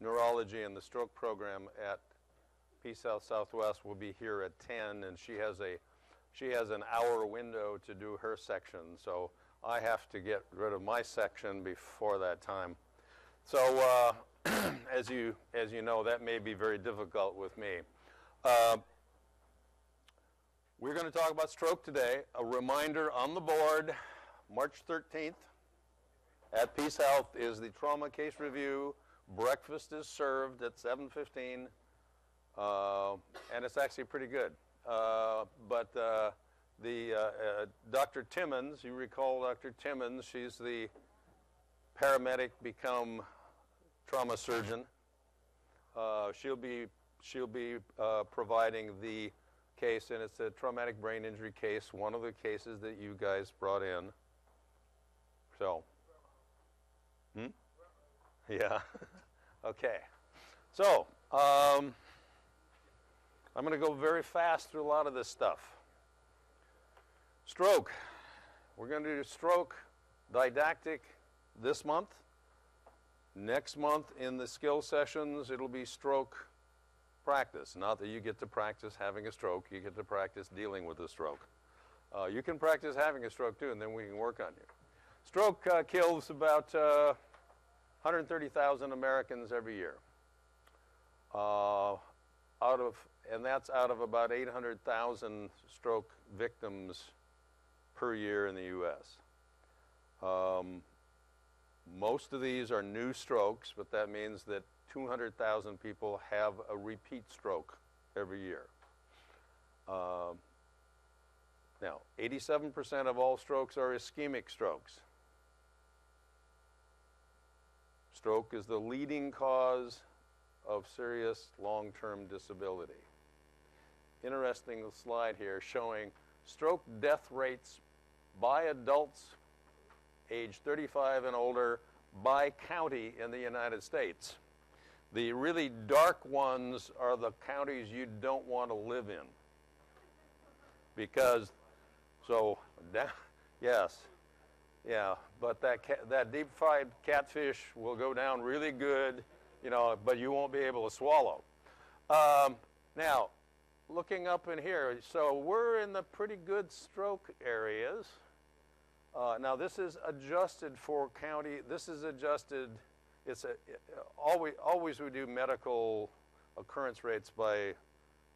neurology and the stroke program at PeaceHealth Southwest will be here at 10, and she has a she has an hour window to do her section. So I have to get rid of my section before that time. So uh, as you as you know, that may be very difficult with me. Uh, we're going to talk about stroke today. A reminder on the board, March 13th at Peace Health is the trauma case review. Breakfast is served at 7:15, uh, and it's actually pretty good. Uh, but uh, the uh, uh, Dr. Timmons, you recall Dr. Timmons? She's the paramedic become trauma surgeon. Uh, she'll be she'll be providing the case, and it's a traumatic brain injury case, one of the cases that you guys brought in. So. Hmm? Yeah. okay. So, um, I'm going to go very fast through a lot of this stuff. Stroke. We're going to do stroke didactic this month. Next month in the skill sessions, it'll be stroke practice. Not that you get to practice having a stroke, you get to practice dealing with a stroke. Uh, you can practice having a stroke too, and then we can work on you. Stroke uh, kills about uh, 130,000 Americans every year. Uh, out of, and that's out of about 800,000 stroke victims per year in the U.S. Um, most of these are new strokes, but that means that 200,000 people have a repeat stroke every year. Uh, now, 87% of all strokes are ischemic strokes. Stroke is the leading cause of serious long-term disability. Interesting slide here showing stroke death rates by adults age 35 and older by county in the United States. The really dark ones are the counties you don't want to live in. Because, so, yes, yeah, but that, that deep fried catfish will go down really good, you know, but you won't be able to swallow. Um, now, looking up in here, so we're in the pretty good stroke areas. Uh, now, this is adjusted for county, this is adjusted it's a, always, always we do medical occurrence rates by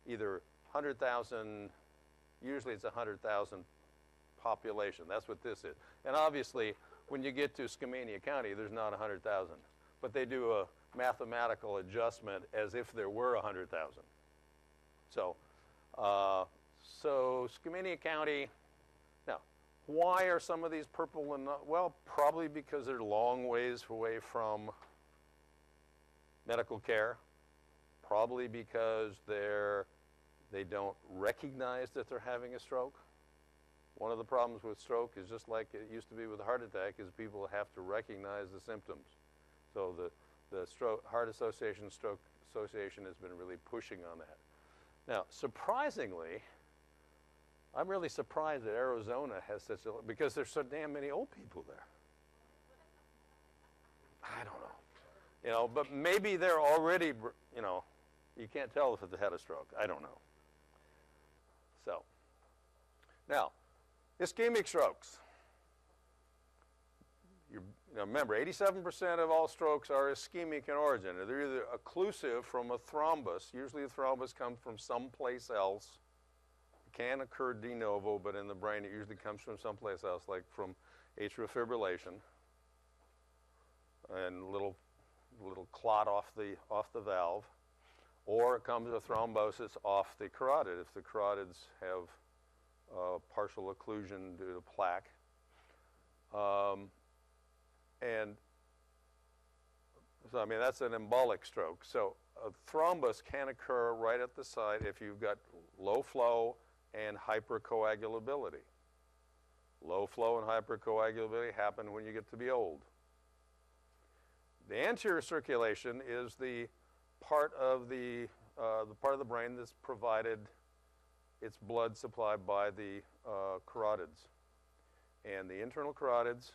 either 100,000, usually it's 100,000 population. That's what this is. And obviously, when you get to Skamania County, there's not 100,000. But they do a mathematical adjustment as if there were 100,000. So, uh, so Skamania County, now, why are some of these purple and not, well, probably because they're long ways away from medical care, probably because they're, they don't recognize that they're having a stroke. One of the problems with stroke is just like it used to be with a heart attack is people have to recognize the symptoms. So the, the stroke, Heart Association, Stroke Association has been really pushing on that. Now, surprisingly, I'm really surprised that Arizona has such a, because there's so damn many old people there. I don't know. You know, but maybe they're already, you know, you can't tell if it's had a stroke. I don't know. So, now, ischemic strokes. You know, remember, 87% of all strokes are ischemic in origin. They're either occlusive from a thrombus. Usually, a thrombus comes from someplace else It can occur de novo, but in the brain it usually comes from someplace else, like from atrial fibrillation and little little clot off the off the valve, or it comes with thrombosis off the carotid if the carotids have uh, partial occlusion due to plaque. Um, and so, I mean, that's an embolic stroke. So a thrombus can occur right at the site if you've got low flow and hypercoagulability. Low flow and hypercoagulability happen when you get to be old. The anterior circulation is the part of the, uh, the part of the brain that's provided its blood supply by the uh, carotids. And the internal carotids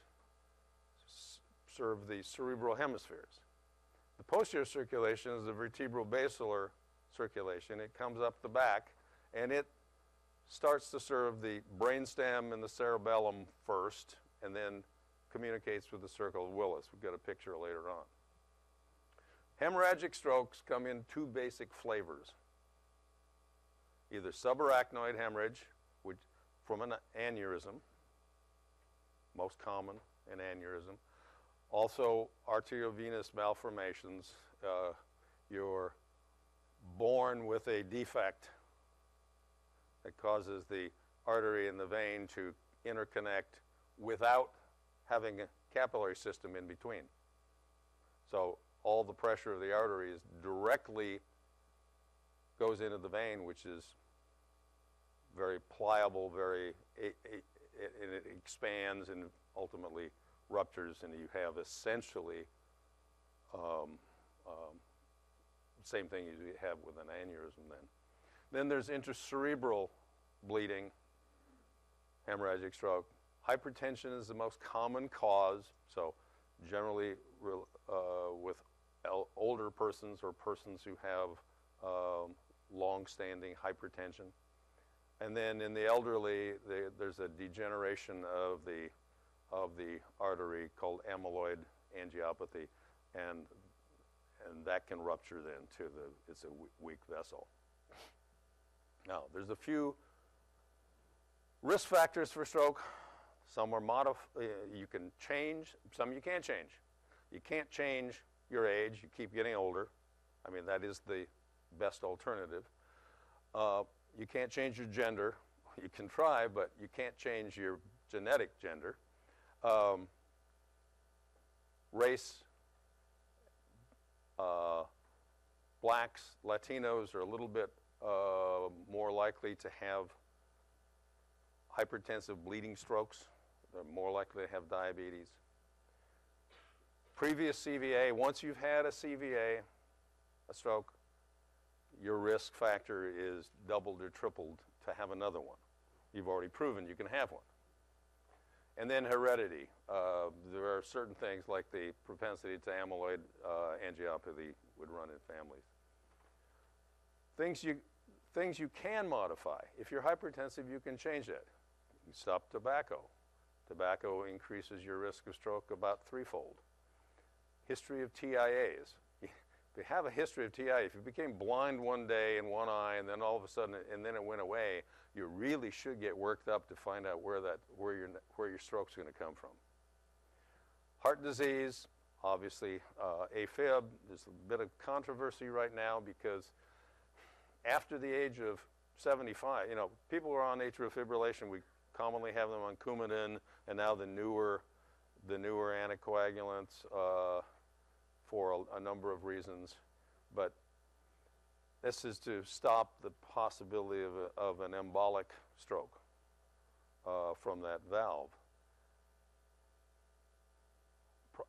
serve the cerebral hemispheres. The posterior circulation is the vertebral basilar circulation. It comes up the back and it starts to serve the brainstem and the cerebellum first and then communicates with the circle of Willis. We've got a picture later on. Hemorrhagic strokes come in two basic flavors. Either subarachnoid hemorrhage, which from an aneurysm, most common an aneurysm. Also arteriovenous malformations. Uh, you're born with a defect that causes the artery and the vein to interconnect without having a capillary system in between. So all the pressure of the artery is directly goes into the vein, which is very pliable, very, it, it, it expands and ultimately ruptures, and you have essentially um, um, same thing you have with an aneurysm then. Then there's intracerebral bleeding, hemorrhagic stroke. Hypertension is the most common cause, so generally uh, with older persons or persons who have um, long-standing hypertension. And then in the elderly, the, there's a degeneration of the, of the artery called amyloid angiopathy, and, and that can rupture then to the, it's a weak vessel. Now, there's a few risk factors for stroke. Some are modified, uh, you can change, some you can't change. You can't change your age, you keep getting older. I mean, that is the best alternative. Uh, you can't change your gender. You can try, but you can't change your genetic gender. Um, race, uh, blacks, Latinos are a little bit uh, more likely to have hypertensive bleeding strokes. They're more likely to have diabetes. Previous CVA, once you've had a CVA, a stroke, your risk factor is doubled or tripled to have another one. You've already proven you can have one. And then heredity. Uh, there are certain things like the propensity to amyloid uh, angiopathy would run in families. Things you, things you can modify. If you're hypertensive, you can change that. You stop tobacco. Tobacco increases your risk of stroke about threefold. History of TIAs you have a history of TI, if you became blind one day in one eye and then all of a sudden, and then it went away, you really should get worked up to find out where, that, where, your, where your stroke's going to come from. Heart disease, obviously uh, AFib, there's a bit of controversy right now because after the age of 75, you know, people who are on atrial fibrillation, we commonly have them on Coumadin, and now the newer, the newer anticoagulants, uh, for a, a number of reasons, but this is to stop the possibility of, a, of an embolic stroke uh, from that valve.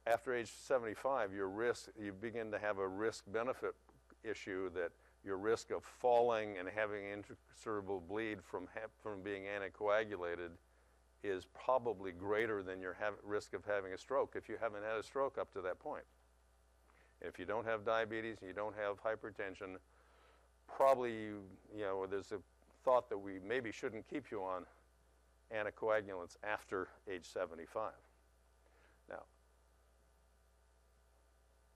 After age 75, your risk, you begin to have a risk-benefit issue that your risk of falling and having intracerebral bleed from, from being anticoagulated is probably greater than your risk of having a stroke if you haven't had a stroke up to that point. If you don't have diabetes and you don't have hypertension, probably you, you know, there's a thought that we maybe shouldn't keep you on anticoagulants after age 75. Now,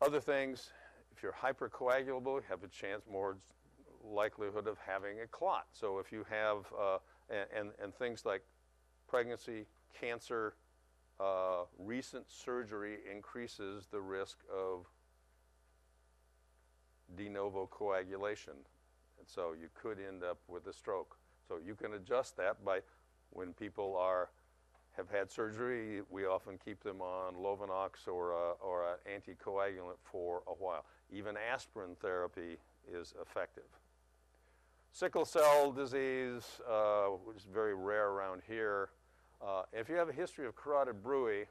other things, if you're hypercoagulable, you have a chance more likelihood of having a clot. So if you have, uh, and, and, and, things like pregnancy, cancer, uh, recent surgery increases the risk of de novo coagulation. And so you could end up with a stroke. So you can adjust that by when people are have had surgery, we often keep them on Lovenox or, a, or an anticoagulant for a while. Even aspirin therapy is effective. Sickle cell disease, uh, which is very rare around here. Uh, if you have a history of carotid bruit,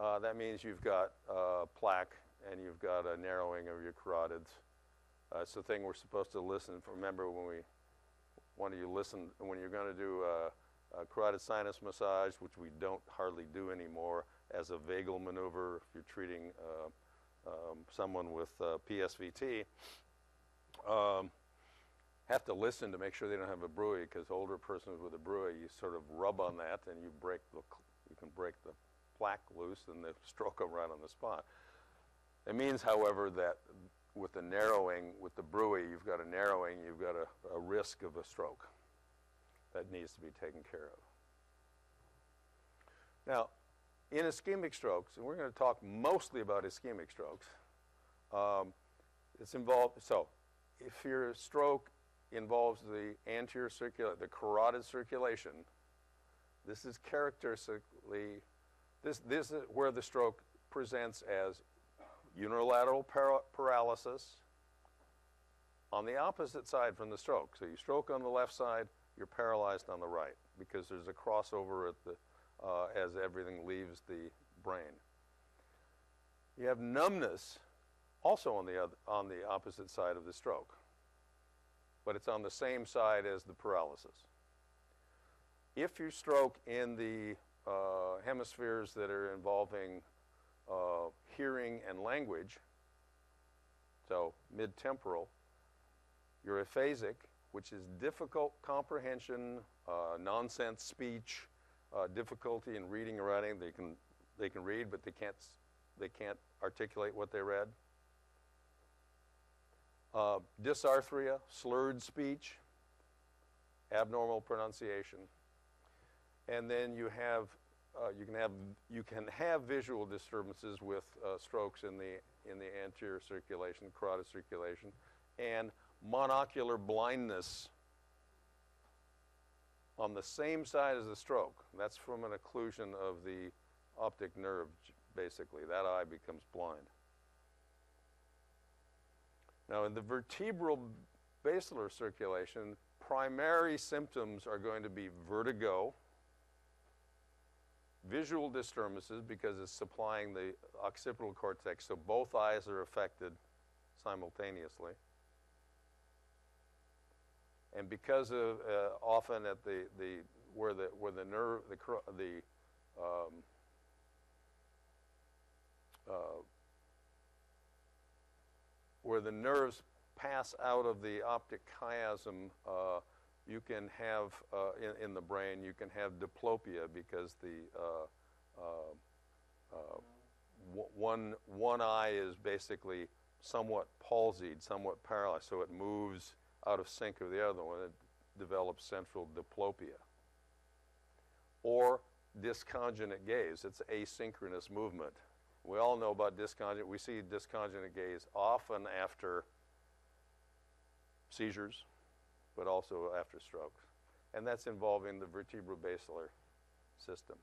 uh, that means you've got uh, plaque and you've got a narrowing of your carotids. Uh, it's the thing we're supposed to listen. For. Remember when we, of you listen, when you're going to do a, a, carotid sinus massage, which we don't hardly do anymore, as a vagal maneuver if you're treating uh, um, someone with uh, PSVT, um, have to listen to make sure they don't have a bruit because older persons with a bruit, you sort of rub on that and you break the, you can break the plaque loose and the stroke will right on the spot. It means, however, that with the narrowing, with the bruit, you've got a narrowing, you've got a, a risk of a stroke that needs to be taken care of. Now, in ischemic strokes, and we're going to talk mostly about ischemic strokes, um, it's involved, so if your stroke involves the anterior circulation, the carotid circulation, this is characteristically, this, this is where the stroke presents as unilateral para paralysis on the opposite side from the stroke. So you stroke on the left side, you're paralyzed on the right because there's a crossover at the, uh, as everything leaves the brain. You have numbness also on the, other, on the opposite side of the stroke, but it's on the same side as the paralysis. If you stroke in the uh, hemispheres that are involving uh, hearing and language, so mid-temporal, you're aphasic, which is difficult comprehension, uh, nonsense speech, uh, difficulty in reading and writing. They can, they can read, but they can't, they can't articulate what they read. Uh, dysarthria, slurred speech, abnormal pronunciation. And then you have, uh, you, can have you can have visual disturbances with uh, strokes in the, in the anterior circulation, carotid circulation, and monocular blindness on the same side as the stroke. That's from an occlusion of the optic nerve, basically. That eye becomes blind. Now, in the vertebral basilar circulation, primary symptoms are going to be vertigo, visual disturbances because it's supplying the occipital cortex, so both eyes are affected simultaneously. And because of uh, often at the, the where the where the nerve the the um, uh, where the nerves pass out of the optic chiasm, uh, you can have uh, in, in, the brain you can have diplopia because the uh, uh, one one eye is basically somewhat palsied, somewhat paralyzed, so it moves out of sync with the other one, it develops central diplopia. Or disconjugate gaze, it's asynchronous movement. We all know about disconjugate, we see disconjugate gaze often after seizures, but also after strokes. And that's involving the vertebrobasilar system.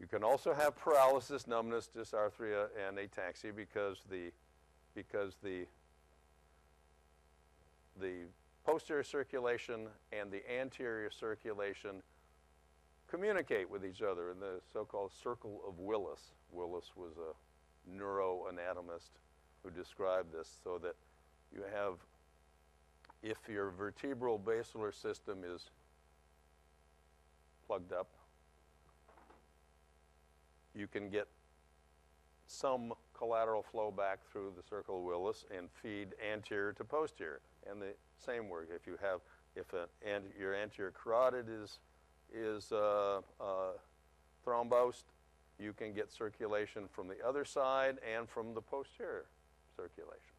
You can also have paralysis, numbness, dysarthria, and ataxia because the, because the the posterior circulation and the anterior circulation communicate with each other in the so-called circle of Willis. Willis was a neuroanatomist who described this so that you have, if your vertebral basilar system is plugged up, you can get some collateral flow back through the circle of Willis and feed anterior to posterior and the same work. If you have, if an, and your anterior carotid is, is uh, uh, thrombosed, you can get circulation from the other side and from the posterior circulation.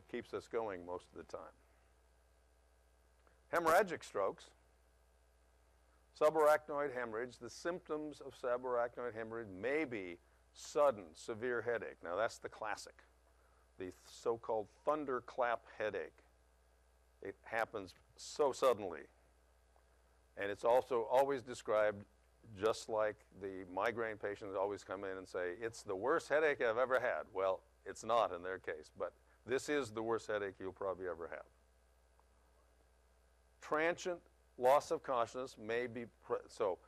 It keeps us going most of the time. Hemorrhagic strokes, subarachnoid hemorrhage, the symptoms of subarachnoid hemorrhage may be sudden, severe headache. Now that's the classic the so-called thunderclap headache. It happens so suddenly. And it's also always described just like the migraine patients always come in and say, it's the worst headache I've ever had. Well, it's not in their case, but this is the worst headache you'll probably ever have. Transient loss of consciousness may be, so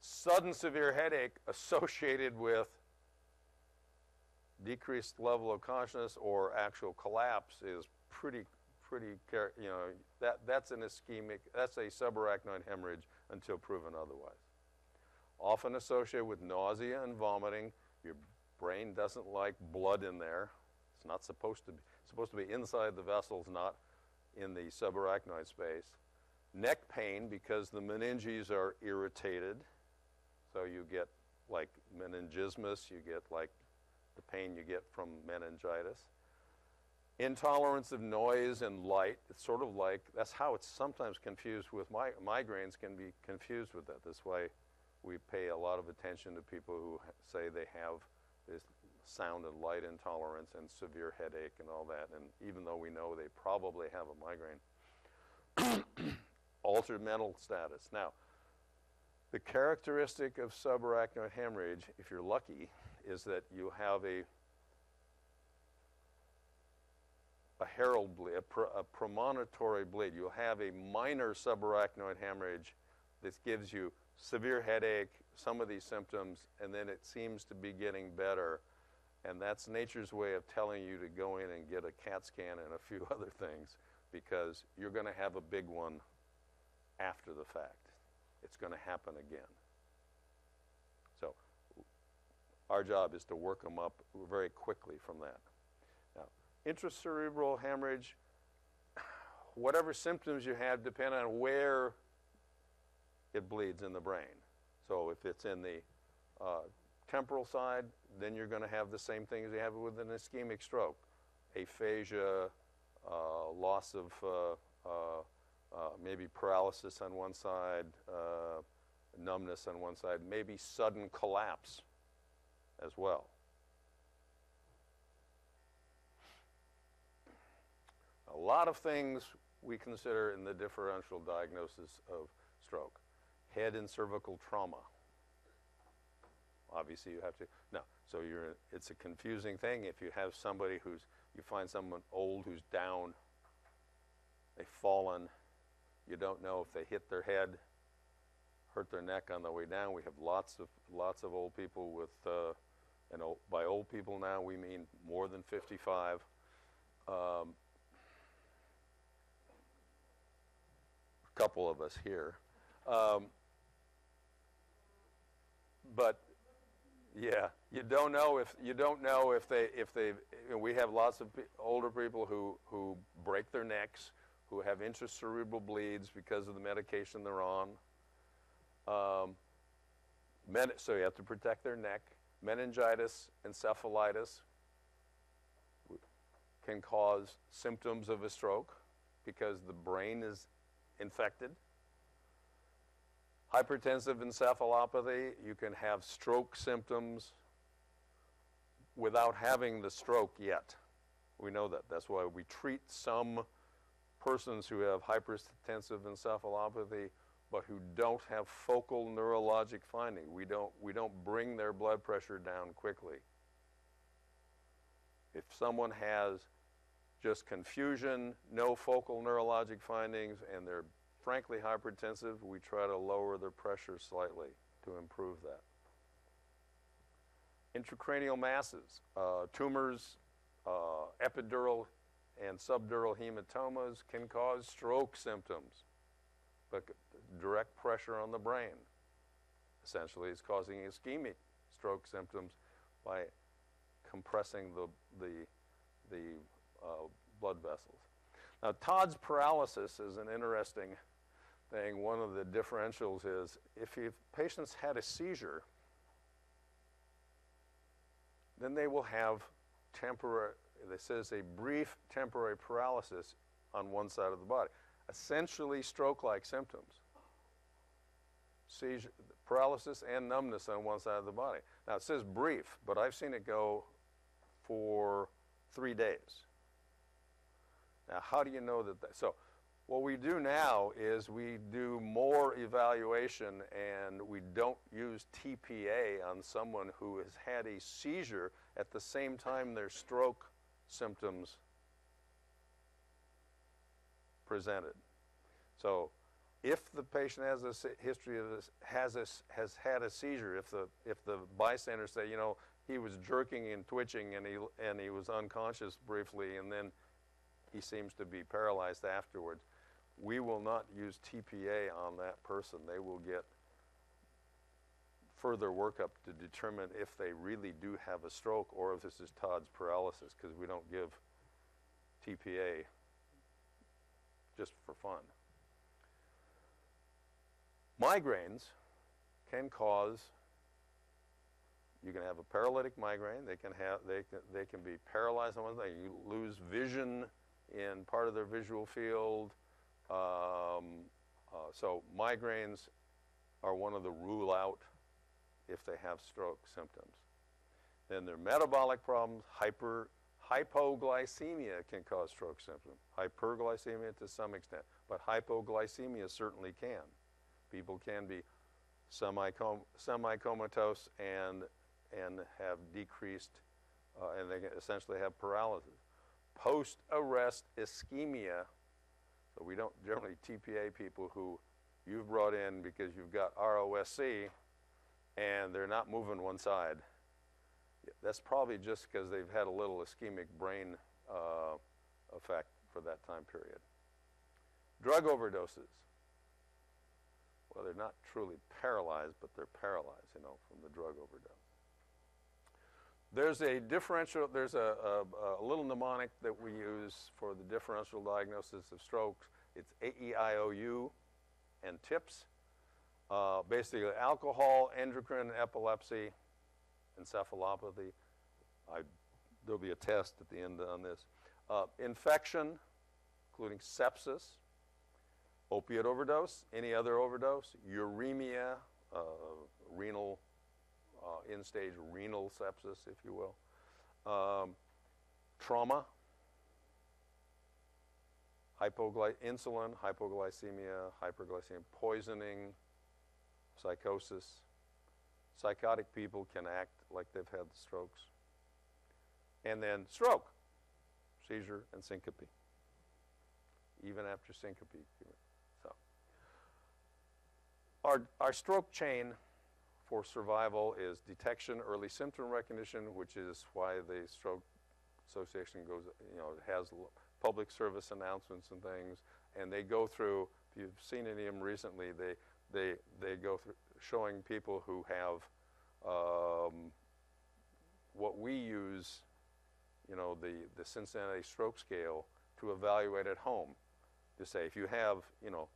sudden severe headache associated with decreased level of consciousness or actual collapse is pretty, pretty, you know, that, that's an ischemic, that's a subarachnoid hemorrhage until proven otherwise. Often associated with nausea and vomiting, your Brain doesn't like blood in there. It's not supposed to be. Supposed to be inside the vessels, not in the subarachnoid space. Neck pain because the meninges are irritated. So you get like meningismus, you get like the pain you get from meningitis. Intolerance of noise and light. It's sort of like, that's how it's sometimes confused with mi- migraines, can be confused with that. That's why we pay a lot of attention to people who say they have this sound and light intolerance and severe headache and all that. And even though we know they probably have a migraine, altered mental status. Now, the characteristic of subarachnoid hemorrhage, if you're lucky, is that you have a a herald bleed, a, pre- a premonitory bleed. You'll have a minor subarachnoid hemorrhage that gives you severe headache, some of these symptoms, and then it seems to be getting better. And that's nature's way of telling you to go in and get a CAT scan and a few other things because you're going to have a big one after the fact. It's going to happen again. So, our job is to work them up very quickly from that. Now, intracerebral hemorrhage, whatever symptoms you have depend on where it bleeds in the brain. So, if it's in the uh, temporal side, then you're going to have the same things you have with an ischemic stroke aphasia, uh, loss of uh, uh, uh, maybe paralysis on one side, uh, numbness on one side, maybe sudden collapse as well. A lot of things we consider in the differential diagnosis of stroke. Head and cervical trauma. Obviously, you have to. No, so you're. It's a confusing thing if you have somebody who's. You find someone old who's down. They've fallen. You don't know if they hit their head, hurt their neck on the way down. We have lots of lots of old people with. Uh, and by old people now we mean more than 55. Um, a couple of us here. Um, but yeah, you don't know if you don't know if they if they. We have lots of older people who who break their necks, who have intracerebral bleeds because of the medication they're on. Um, men, so you have to protect their neck. Meningitis, encephalitis can cause symptoms of a stroke because the brain is infected. Hypertensive encephalopathy, you can have stroke symptoms without having the stroke yet. We know that. That's why we treat some persons who have hypertensive encephalopathy but who don't have focal neurologic finding. We don't, we don't bring their blood pressure down quickly. If someone has just confusion, no focal neurologic findings, and they're frankly hypertensive, we try to lower their pressure slightly to improve that. Intracranial masses, uh, tumors, uh, epidural and subdural hematomas can cause stroke symptoms, but direct pressure on the brain essentially is causing ischemic stroke symptoms by compressing the, the, the uh, blood vessels. Now, Todd's paralysis is an interesting thing. One of the differentials is if you, patients had a seizure, then they will have temporary, this says a brief temporary paralysis on one side of the body, essentially stroke like symptoms. Seizure, paralysis and numbness on one side of the body. Now it says brief, but I've seen it go for three days. Now, how do you know that? that so, what we do now is we do more evaluation and we don't use TPA on someone who has had a seizure at the same time their stroke symptoms presented. So, if the patient has a history of this, has a has had a seizure, if the if the bystanders say, you know, he was jerking and twitching and he and he was unconscious briefly and then he seems to be paralyzed afterwards, we will not use TPA on that person. They will get further workup to determine if they really do have a stroke or if this is Todd's paralysis, because we don't give TPA just for fun. Migraines can cause, you can have a paralytic migraine, they can, have, they can, they can be paralyzed on one thing, you lose vision in part of their visual field. Um, uh, so migraines are one of the rule out if they have stroke symptoms. Then there are metabolic problems, hyper, hypoglycemia can cause stroke symptoms. Hyperglycemia to some extent, but hypoglycemia certainly can. People can be semi-comatose and, and have decreased, uh, and they essentially have paralysis. Post-arrest ischemia, so we don't generally TPA people who you've brought in because you've got ROSC and they're not moving one side. That's probably just because they've had a little ischemic brain uh, effect for that time period. Drug overdoses. Well, they're not truly paralyzed, but they're paralyzed, you know, from the drug overdose. There's a differential, there's a, a, a, little mnemonic that we use for the differential diagnosis of strokes. It's AEIOU and TIPS. Uh, basically, alcohol, endocrine, epilepsy, encephalopathy. I, there'll be a test at the end on this. Uh, infection, including sepsis, opiate overdose, any other overdose, uremia, uh, renal, uh, end-stage renal sepsis, if you will, um, trauma, hypogly- insulin, hypoglycemia, hyperglycemia, poisoning, psychosis. Psychotic people can act like they've had strokes. And then stroke, seizure, and syncope, even after syncope. So, our, our stroke chain for survival is detection, early symptom recognition, which is why the Stroke Association goes, you know, has public service announcements and things, and they go through. If you've seen any of them recently, they they they go through showing people who have um, what we use, you know, the the Cincinnati Stroke Scale to evaluate at home. To say if you have, you know,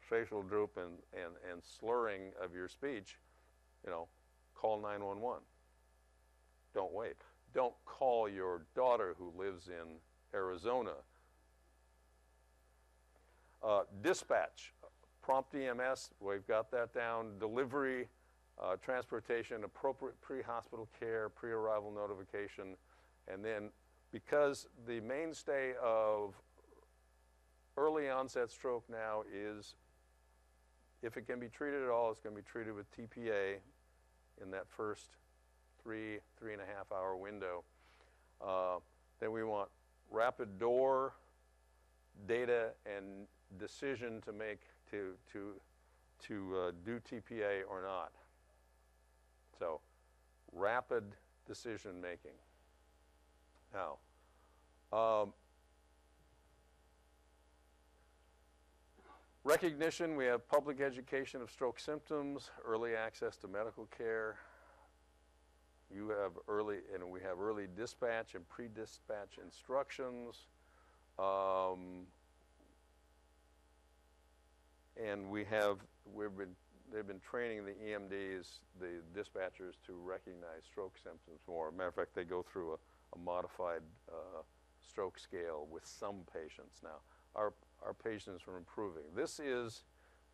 facial droop and, and, and slurring of your speech, you know, call 911. Don't wait. Don't call your daughter who lives in Arizona. Uh, dispatch, prompt EMS, we've got that down. Delivery, uh, transportation, appropriate pre-hospital care, pre-arrival notification, and then because the mainstay of early onset stroke now is, if it can be treated at all, it's going to be treated with TPA in that first three, three and a half hour window. Uh, then we want rapid door data and decision to make to, to, to uh, do TPA or not. So, rapid decision making. Now, um, recognition, we have public education of stroke symptoms, early access to medical care. You have early, and we have early dispatch and pre-dispatch instructions. Um, and we have, we've been, they've been training the EMDs, the dispatchers, to recognize stroke symptoms more. Matter of fact, they go through a, a modified uh, stroke scale with some patients now. Our, our patients are improving. This is,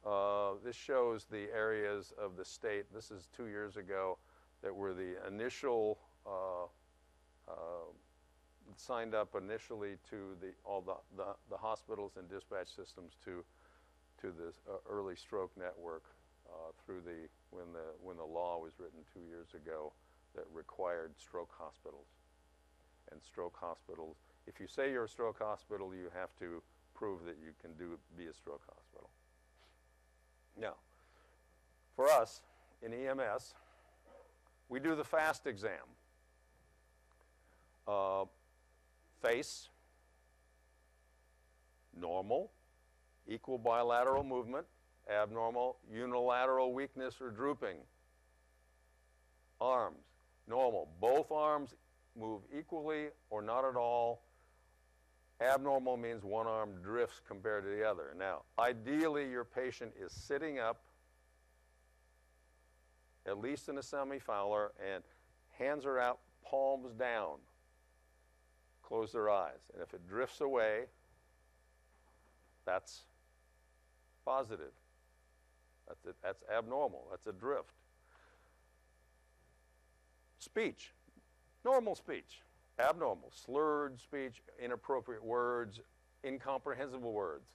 uh, this shows the areas of the state. This is two years ago that were the initial uh, uh, signed up initially to the all the, the, the, hospitals and dispatch systems to to the uh, early stroke network uh, through the when the when the law was written two years ago that required stroke hospitals and stroke hospitals. If you say you're a stroke hospital, you have to prove that you can do be a stroke hospital. Now, for us in EMS, we do the FAST exam. Uh, face, normal, equal bilateral movement, abnormal, unilateral weakness or drooping. Arms, normal. Both arms move equally or not at all. Abnormal means one arm drifts compared to the other. Now, ideally, your patient is sitting up, at least in a semi-Fowler, and hands are out, palms down. Close their eyes. And if it drifts away, that's positive. That's, it. that's abnormal. That's a drift. Speech, normal speech, abnormal, slurred speech, inappropriate words, incomprehensible words.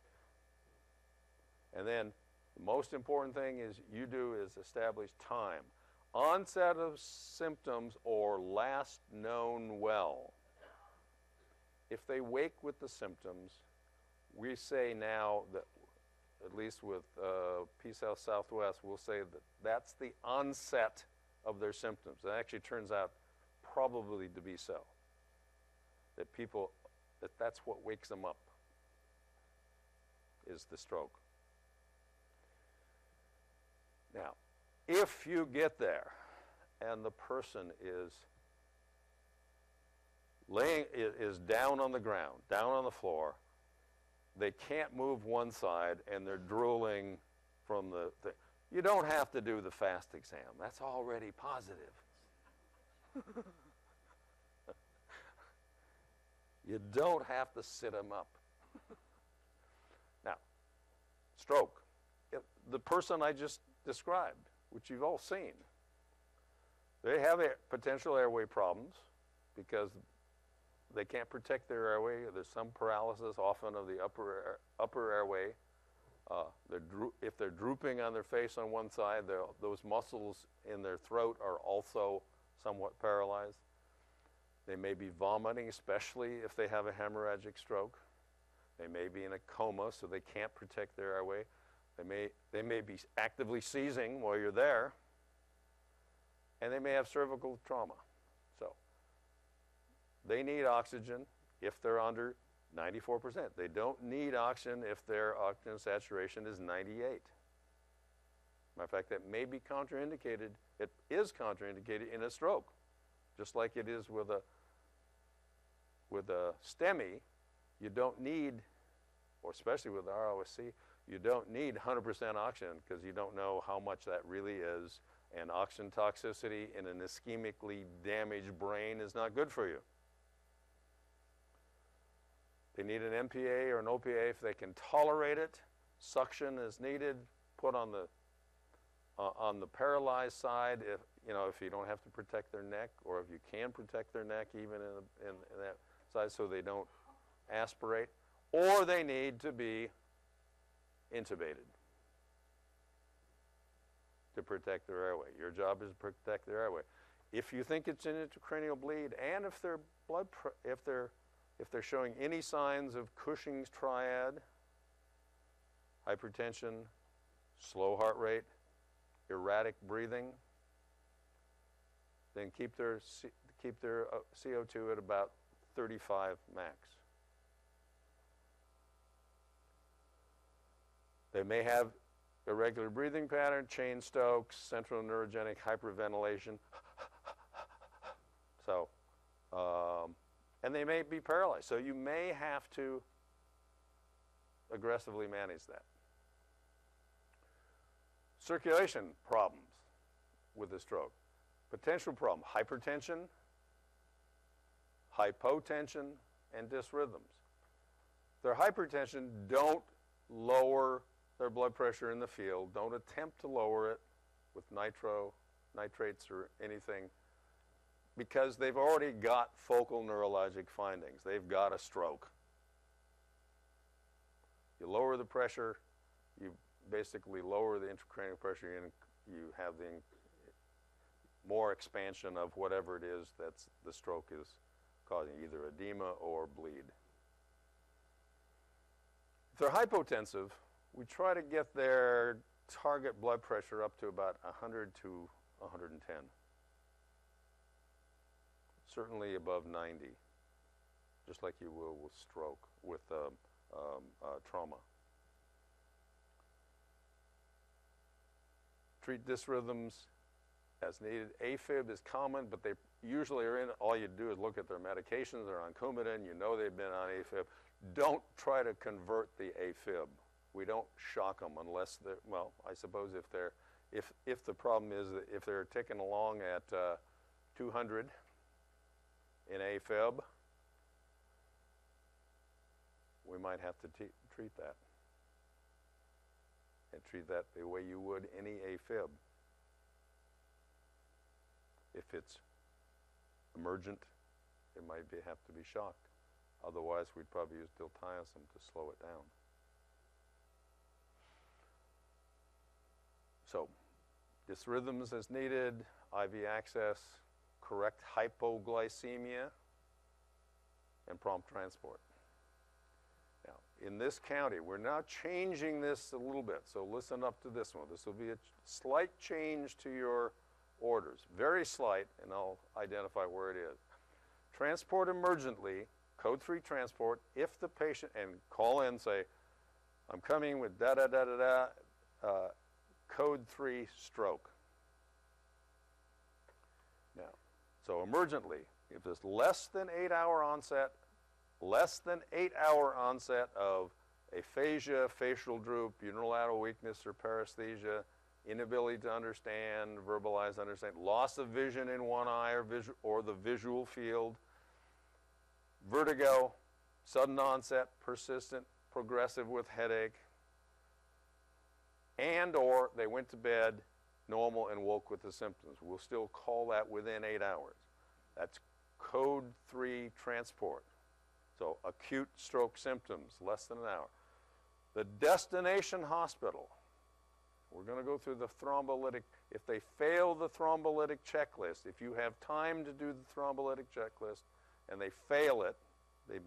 And then the most important thing is you do is establish time. Onset of symptoms or last known well. If they wake with the symptoms, we say now that, at least with uh, PeaceHealth Southwest, we'll say that that's the onset of their symptoms. It actually turns out probably to be so. That people, that that's what wakes them up, is the stroke. Now, if you get there and the person is laying is down on the ground, down on the floor, they can't move one side and they're drooling from the thing. You don't have to do the FAST exam. That's already positive. you don't have to sit them up. now, stroke. The person I just described, which you've all seen, they have potential airway problems because they can't protect their airway. There's some paralysis, often of the upper, upper airway. Uh, they're if they're drooping on their face on one side, those muscles in their throat are also somewhat paralyzed. They may be vomiting, especially if they have a hemorrhagic stroke. They may be in a coma, so they can't protect their airway. They may, they may be actively seizing while you're there, and they may have cervical trauma. So they need oxygen if they're under 94%. They don't need oxygen if their oxygen saturation is 98. Matter of fact, that may be contraindicated. It is contraindicated in a stroke, just like it is with a with a STEMI. You don't need, or especially with ROSC, you don't need 100% oxygen because you don't know how much that really is. And oxygen toxicity in an ischemically damaged brain is not good for you. They need an NPA or an OPA if they can tolerate it. Suction is needed. Put on the uh, on the paralyzed side if you know if you don't have to protect their neck or if you can protect their neck even in, in, in that side so they don't aspirate or they need to be intubated to protect their airway. Your job is to protect their airway. If you think it's an intracranial bleed and if their blood if they're if they're showing any signs of Cushing's triad, hypertension, slow heart rate, erratic breathing, then keep their, keep their uh, CO2 at about 35 max. They may have irregular breathing pattern, Cheyne-Stokes, central neurogenic hyperventilation. so, um, and they may be paralyzed. So you may have to aggressively manage that. Circulation problems with the stroke. Potential problem, hypertension, hypotension, and dysrhythms. Their hypertension, don't lower their blood pressure in the field. Don't attempt to lower it with nitro, nitrates, or anything because they've already got focal neurologic findings. They've got a stroke. You lower the pressure, you basically lower the intracranial pressure, and you have the more expansion of whatever it is that's the stroke is causing, either edema or bleed. If they're hypotensive, we try to get their target blood pressure up to about 100 to 110 certainly above 90, just like you will with stroke, with um, um, uh, trauma. Treat dysrhythms as needed. AFib is common, but they usually are in, all you do is look at their medications, they're on Coumadin, you know they've been on AFib. Don't try to convert the AFib. We don't shock them unless they're, well, I suppose if they're, if, if the problem is that if they're ticking along at uh, 200 in AFib, we might have to treat that. And treat that the way you would any AFib. If it's emergent, it might be, have to be shocked. Otherwise, we'd probably use diltiazem to slow it down. So, dysrhythms as needed, IV access, correct hypoglycemia, and prompt transport. Now, in this county, we're now changing this a little bit, so listen up to this one. This will be a slight change to your orders, very slight, and I'll identify where it is. Transport emergently, code 3 transport, if the patient, and call in, say, I'm coming with da da da da da, uh, code 3 stroke. Now, so emergently, if there's less than eight hour onset, less than eight hour onset of aphasia, facial droop, unilateral weakness or paresthesia, inability to understand, verbalize, understand, loss of vision in one eye or, visu- or the visual field, vertigo, sudden onset, persistent, progressive with headache, and or they went to bed normal and woke with the symptoms. We'll still call that within eight hours. That's code three transport. So acute stroke symptoms, less than an hour. The destination hospital, we're going to go through the thrombolytic. If they fail the thrombolytic checklist, if you have time to do the thrombolytic checklist and they fail it, they,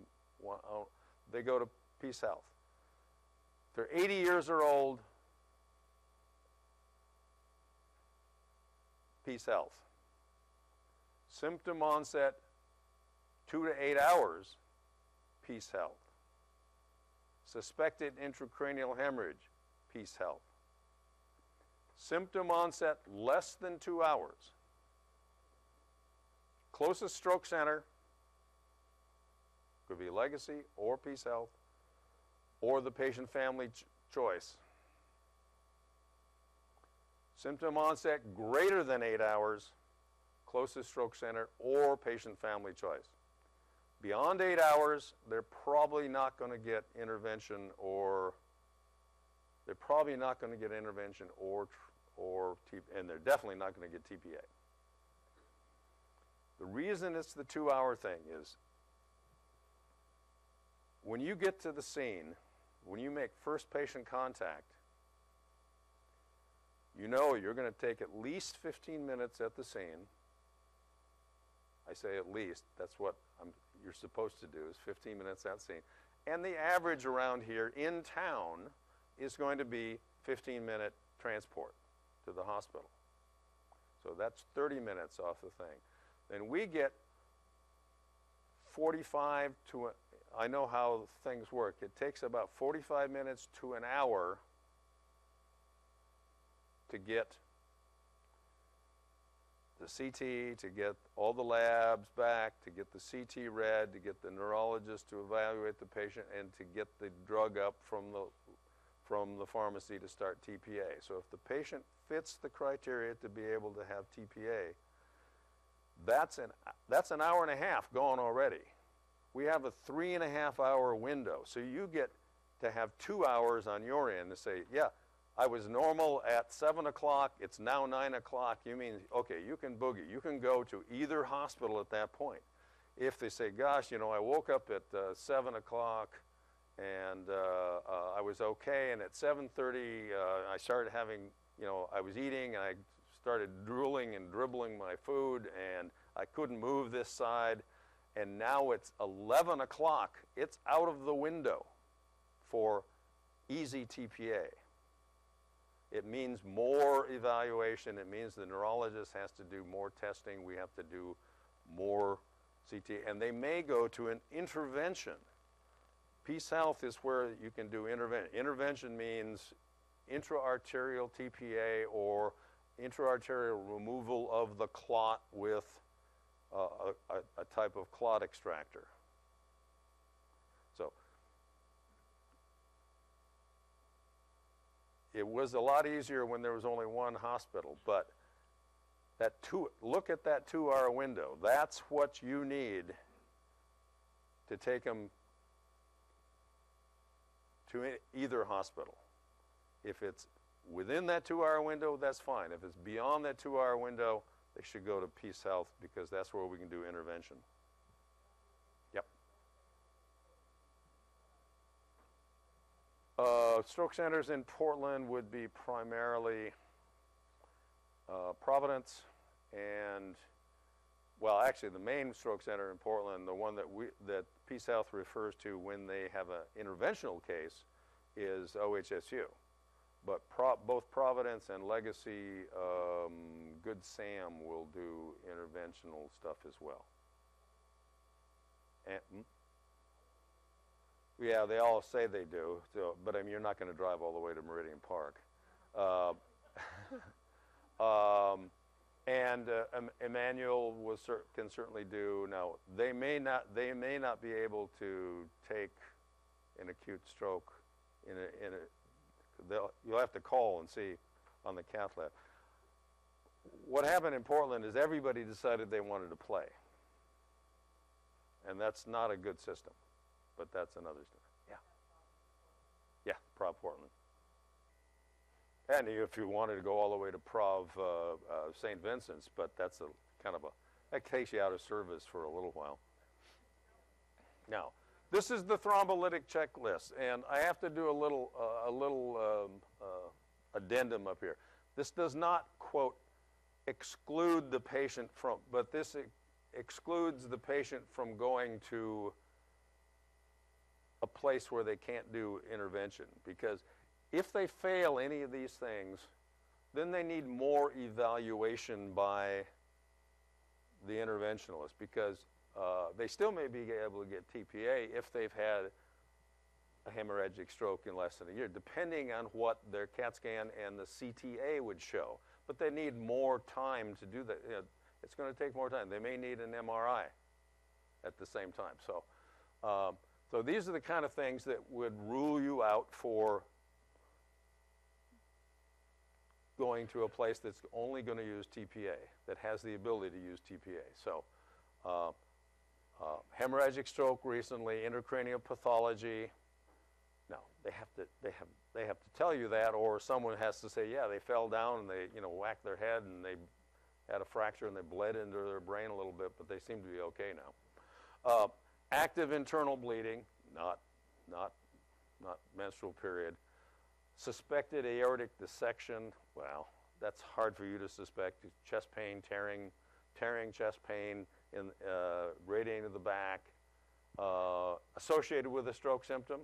oh, they go to PeaceHealth. They're 80 years or old, PeaceHealth. Symptom onset, two to eight hours, PeaceHealth. Suspected intracranial hemorrhage, PeaceHealth. Symptom onset less than two hours. Closest stroke center could be Legacy or PeaceHealth or the patient family ch- choice. Symptom onset greater than eight hours, closest stroke center or patient family choice. Beyond eight hours, they're probably not going to get intervention or they're probably not going to get intervention or or and they're definitely not going to get TPA. The reason it's the two-hour thing is when you get to the scene, when you make first patient contact, you know you're going to take at least 15 minutes at the scene. I say at least, that's what I'm, you're supposed to do is 15 minutes at scene. And the average around here in town is going to be 15 minute transport to the hospital. So that's 30 minutes off the thing. Then we get 45 to, a, I know how things work. It takes about 45 minutes to an hour to get the CT, to get all the labs back, to get the CT read, to get the neurologist to evaluate the patient, and to get the drug up from the from the pharmacy to start TPA. So if the patient fits the criteria to be able to have TPA, that's an that's an hour and a half gone already. We have a three and a half hour window, so you get to have two hours on your end to say, yeah, I was normal at 7 o'clock, it's now 9 o'clock. You mean, okay, you can boogie. You can go to either hospital at that point. If they say, gosh, you know, I woke up at uh, 7 o'clock and uh, uh, I was okay, and at 7.30 uh, I started having, you know, I was eating and I started drooling and dribbling my food and I couldn't move this side. And now it's 11 o'clock. It's out of the window for easy TPA. It means more evaluation. It means the neurologist has to do more testing. We have to do more CT. And they may go to an intervention. PeaceHealth is where you can do intervention. Intervention means intraarterial TPA or intraarterial removal of the clot with uh, a, a, type of clot extractor. So it was a lot easier when there was only one hospital, but that two, look at that two-hour window. That's what you need to take them to either hospital. If it's within that two-hour window, that's fine. If it's beyond that two-hour window, they should go to PeaceHealth because that's where we can do intervention. Yep. Uh, stroke centers in Portland would be primarily uh, Providence and, well, actually, the main stroke center in Portland, the one that we that PeaceHealth refers to when they have an interventional case, is OHSU. But both Providence and Legacy, um, Good Sam will do interventional stuff as well. And, hmm? Yeah, they all say they do, so, but I mean, you're not going to drive all the way to Meridian Park. Uh, um, and uh, Em- Emanuel was cer- can certainly do. Now, they may not they may not be able to take an acute stroke in a in a. You'll have to call and see on the cath lab. What happened in Portland is everybody decided they wanted to play, and that's not a good system. But that's another story. Yeah. Yeah, Prov Portland. And if you wanted to go all the way to Prov uh, uh, St. Vincent's, but that's a kind of a, that takes you out of service for a little while. Now, this is the thrombolytic checklist, and I have to do a little, uh, a little um, uh, addendum up here. This does not, quote, exclude the patient from, but this ex- excludes the patient from going to a place where they can't do intervention because if they fail any of these things, then they need more evaluation by the interventionalist because uh, they still may be able to get TPA if they've had a hemorrhagic stroke in less than a year, depending on what their CAT scan and the CTA would show. But they need more time to do that. You know, it's going to take more time. They may need an MRI at the same time. So, um, so these are the kind of things that would rule you out for going to a place that's only going to use TPA, that has the ability to use TPA. So, uh, uh, hemorrhagic stroke recently, intracranial pathology. No, they have to they have they have to tell you that, or someone has to say, yeah, they fell down and they you know whacked their head and they had a fracture and they bled into their brain a little bit, but they seem to be okay now. Uh, active internal bleeding, not not not menstrual period. Suspected aortic dissection, well, that's hard for you to suspect. Chest pain, tearing, tearing chest pain, in, uh, radiating to the back, uh, associated with a stroke symptom.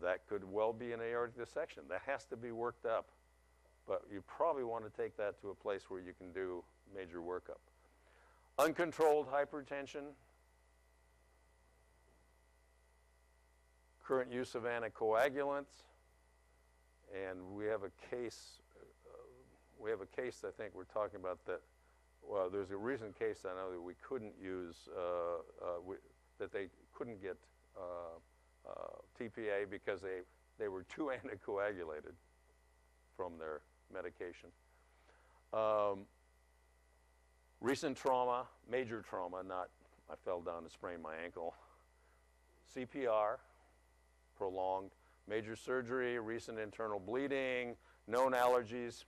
That could well be an aortic dissection. That has to be worked up. But you probably want to take that to a place where you can do major workup. Uncontrolled hypertension, current use of anticoagulants, and we have a case. Uh, we have a case I think we're talking about that. Well, there's a recent case I know that we couldn't use uh, uh, we, that they couldn't get uh, uh, TPA because they they were too anticoagulated from their medication. Um, recent trauma, major trauma, not I fell down and sprained my ankle. CPR, prolonged, major surgery, recent internal bleeding, known allergies,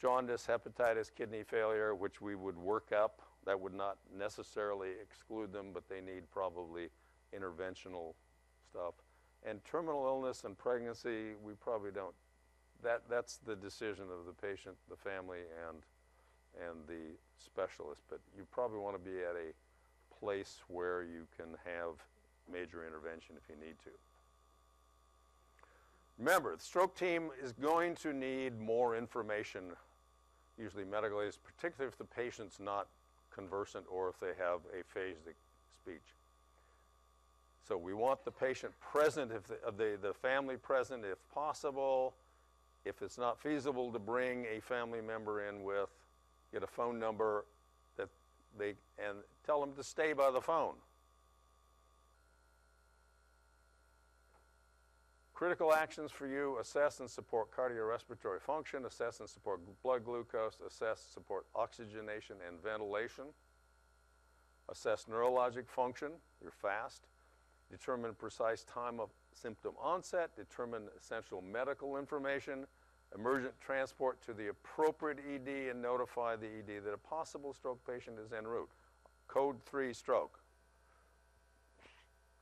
jaundice, hepatitis, kidney failure, which we would work up. That would not necessarily exclude them, but they need probably interventional stuff. And terminal illness and pregnancy, we probably don't. That, that's the decision of the patient, the family, and, and the specialist. But you probably want to be at a place where you can have major intervention if you need to. Remember, the stroke team is going to need more information, usually medical aids, particularly if the patient's not conversant or if they have aphasic speech. So we want the patient present, if the, uh, the, the family present if possible. if it's not feasible to bring a family member in with, get a phone number that they, and tell them to stay by the phone. Critical actions for you, assess and support cardiorespiratory function, assess and support blood glucose, assess, support oxygenation and ventilation, assess neurologic function, you're fast, determine precise time of symptom onset, determine essential medical information, emergent transport to the appropriate ED and notify the ED that a possible stroke patient is en route. Code 3 stroke.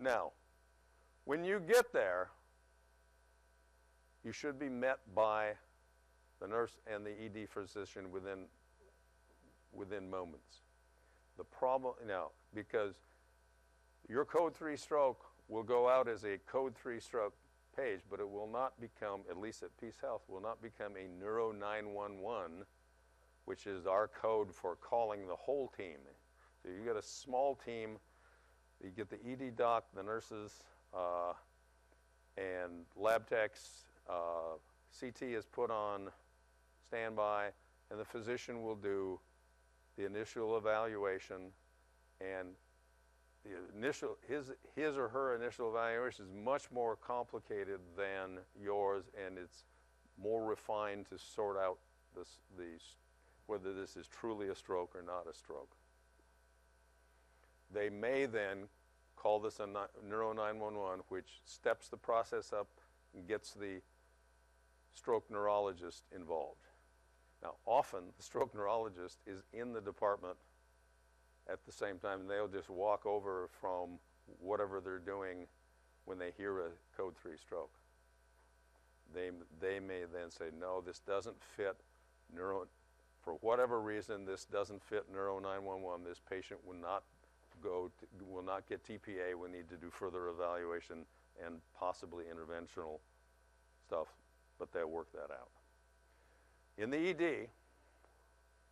Now, when you get there, you should be met by the nurse and the ED physician within, within moments. The problem, now, because your code 3 stroke will go out as a code 3 stroke page, but it will not become, at least at PeaceHealth, will not become a Neuro 911, which is our code for calling the whole team. So you get a small team, you get the ED doc, the nurses, uh, and lab techs, uh, CT is put on standby, and the physician will do the initial evaluation and the initial his his or her initial evaluation is much more complicated than yours and it's more refined to sort out this these whether this is truly a stroke or not a stroke. They may then call this a neuro 911 which steps the process up and gets the stroke neurologist involved now often the stroke neurologist is in the department at the same time, and they'll just walk over from whatever they're doing when they hear a code 3 stroke. They, they may then say, no, this doesn't fit neuro, for whatever reason, this doesn't fit neuro 911. This patient will not go, to, will not get TPA. We need to do further evaluation and possibly interventional stuff, but they'll work that out. In the ED,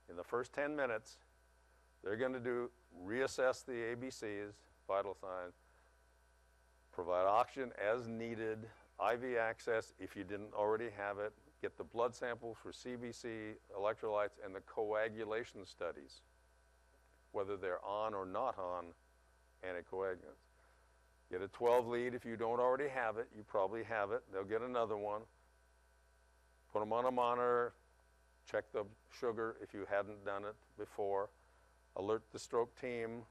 in the first 10 minutes, they're going to do reassess the ABCs, vital signs, provide oxygen as needed, IV access if you didn't already have it, get the blood samples for CBC, electrolytes, and the coagulation studies, whether they're on or not on anticoagulants. Get a 12 lead if you don't already have it. You probably have it. They'll get another one. Put them on a monitor. Check the sugar if you hadn't done it before alert the stroke team,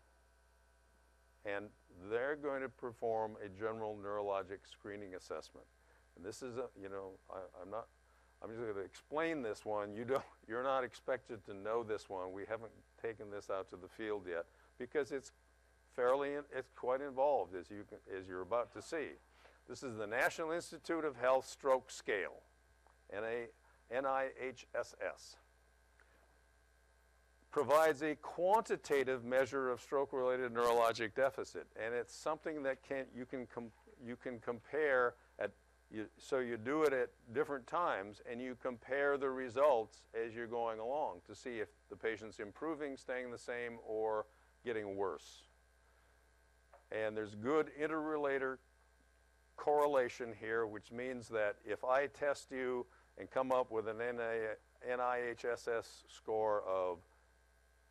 and they're going to perform a general neurologic screening assessment. And this is a, you know, I, am not, I'm just going to explain this one. You don't, you're not expected to know this one. We haven't taken this out to the field yet because it's fairly, it's quite involved as, you can, as you're about to see. This is the National Institute of Health Stroke Scale, NIHSS provides a quantitative measure of stroke-related neurologic deficit, and it's something that can you can you can compare at you, so you do it at different times, and you compare the results as you're going along to see if the patient's improving, staying the same, or getting worse. And there's good interrater correlation here, which means that if I test you and come up with an NIHSS score of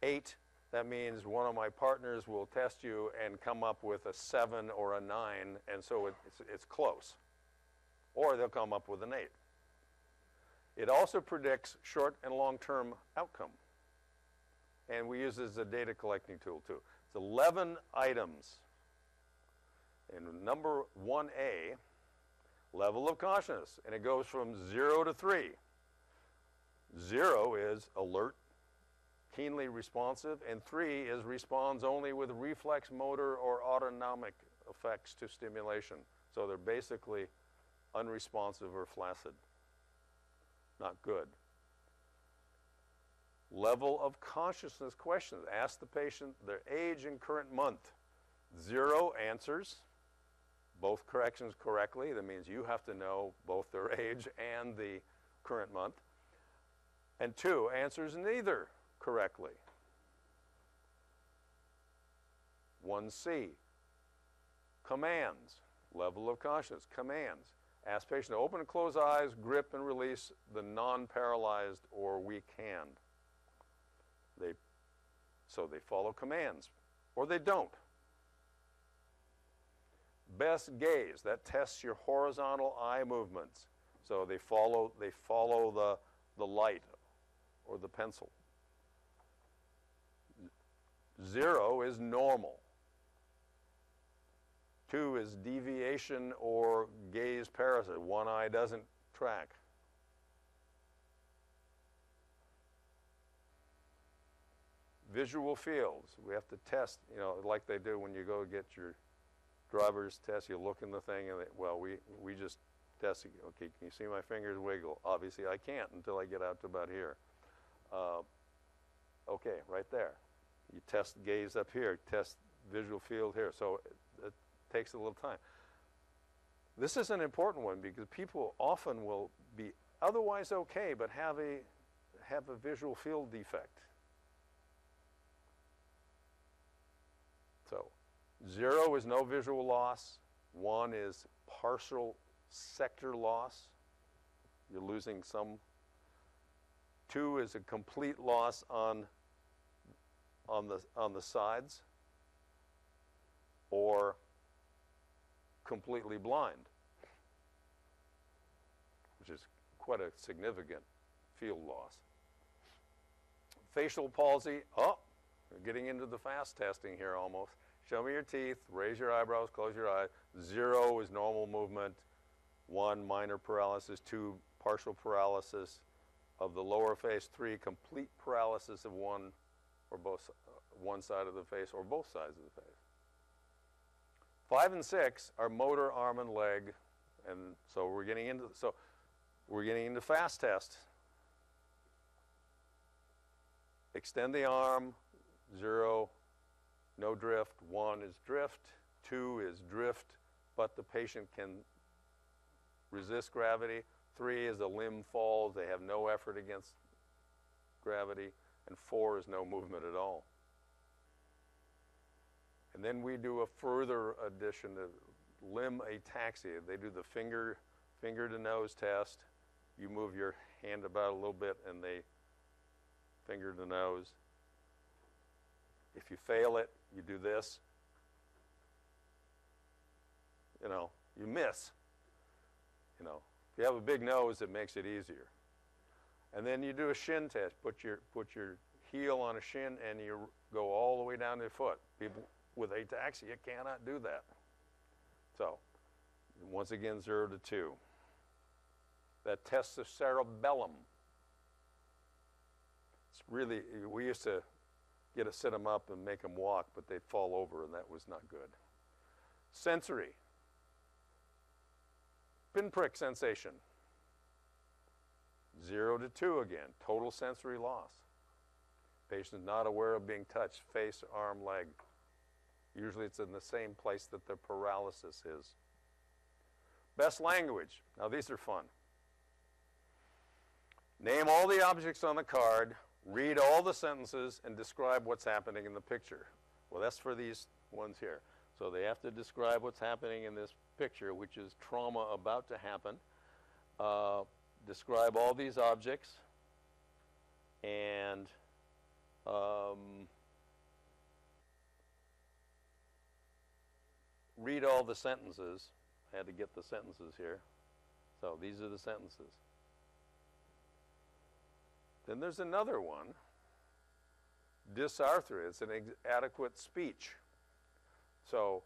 eight, that means one of my partners will test you and come up with a seven or a nine, and so it's, it's close. Or they'll come up with an eight. It also predicts short and long-term outcome. And we use this as a data collecting tool too. It's 11 items. And number 1A, level of consciousness, and it goes from zero to three. Zero is alert, keenly responsive, and three is responds only with reflex motor or autonomic effects to stimulation. So they're basically unresponsive or flaccid. Not good. Level of consciousness questions. Ask the patient their age and current month. Zero answers, both corrections correctly. That means you have to know both their age and the current month. And two, answers neither correctly. 1C, commands, level of consciousness, commands. Ask patient to open and close eyes, grip and release the non-paralyzed or weak hand. They, so they follow commands, or they don't. Best gaze, that tests your horizontal eye movements. So they follow, they follow the, the light or the pencil. Zero is normal. Two is deviation or gaze paresis. One eye doesn't track. Visual fields. We have to test, you know, like they do when you go get your driver's test. You look in the thing and, they, well, we, we just test. Okay, can you see my fingers wiggle? Obviously, I can't until I get out to about here. Uh, okay, right there. You test gaze up here, test visual field here. So it, it takes a little time. This is an important one because people often will be otherwise okay, but have a have a visual field defect. So, zero is no visual loss. One is partial sector loss. You're losing some. Two is a complete loss on on the on the sides or completely blind, which is quite a significant field loss. Facial palsy, oh, we're getting into the fast testing here almost. Show me your teeth, raise your eyebrows, close your eyes. Zero is normal movement. One, minor paralysis. Two, partial paralysis of the lower face. Three, complete paralysis of one or both, uh, one side of the face or both sides of the face. Five and six are motor arm and leg, and so we're getting into so we're getting into fast test. Extend the arm, zero, no drift. One is drift, two is drift, but the patient can resist gravity. Three is a limb falls, they have no effort against gravity, and four is no movement at all. And then we do a further addition of limb ataxia. They do the finger, finger to nose test. You move your hand about a little bit and they finger to nose. If you fail it, you do this. You know, you miss. You know, if you have a big nose, it makes it easier. And then you do a shin test. Put your put your heel on a shin and you go all the way down to the foot. People with ataxia cannot do that. So, once again, zero to two. That tests the cerebellum. It's really, we used to get to sit them up and make them walk, but they'd fall over, and that was not good. Sensory. Pinprick sensation. Zero to two again, total sensory loss. Patient is not aware of being touched, face, arm, leg. Usually it's in the same place that the paralysis is. Best language. Now these are fun. Name all the objects on the card, read all the sentences, and describe what's happening in the picture. Well, that's for these ones here. So they have to describe what's happening in this picture, which is trauma about to happen. Uh, describe all these objects and um, read all the sentences. I had to get the sentences here. So these are the sentences. Then there's another one. Dysarthria. It's an adequate speech. So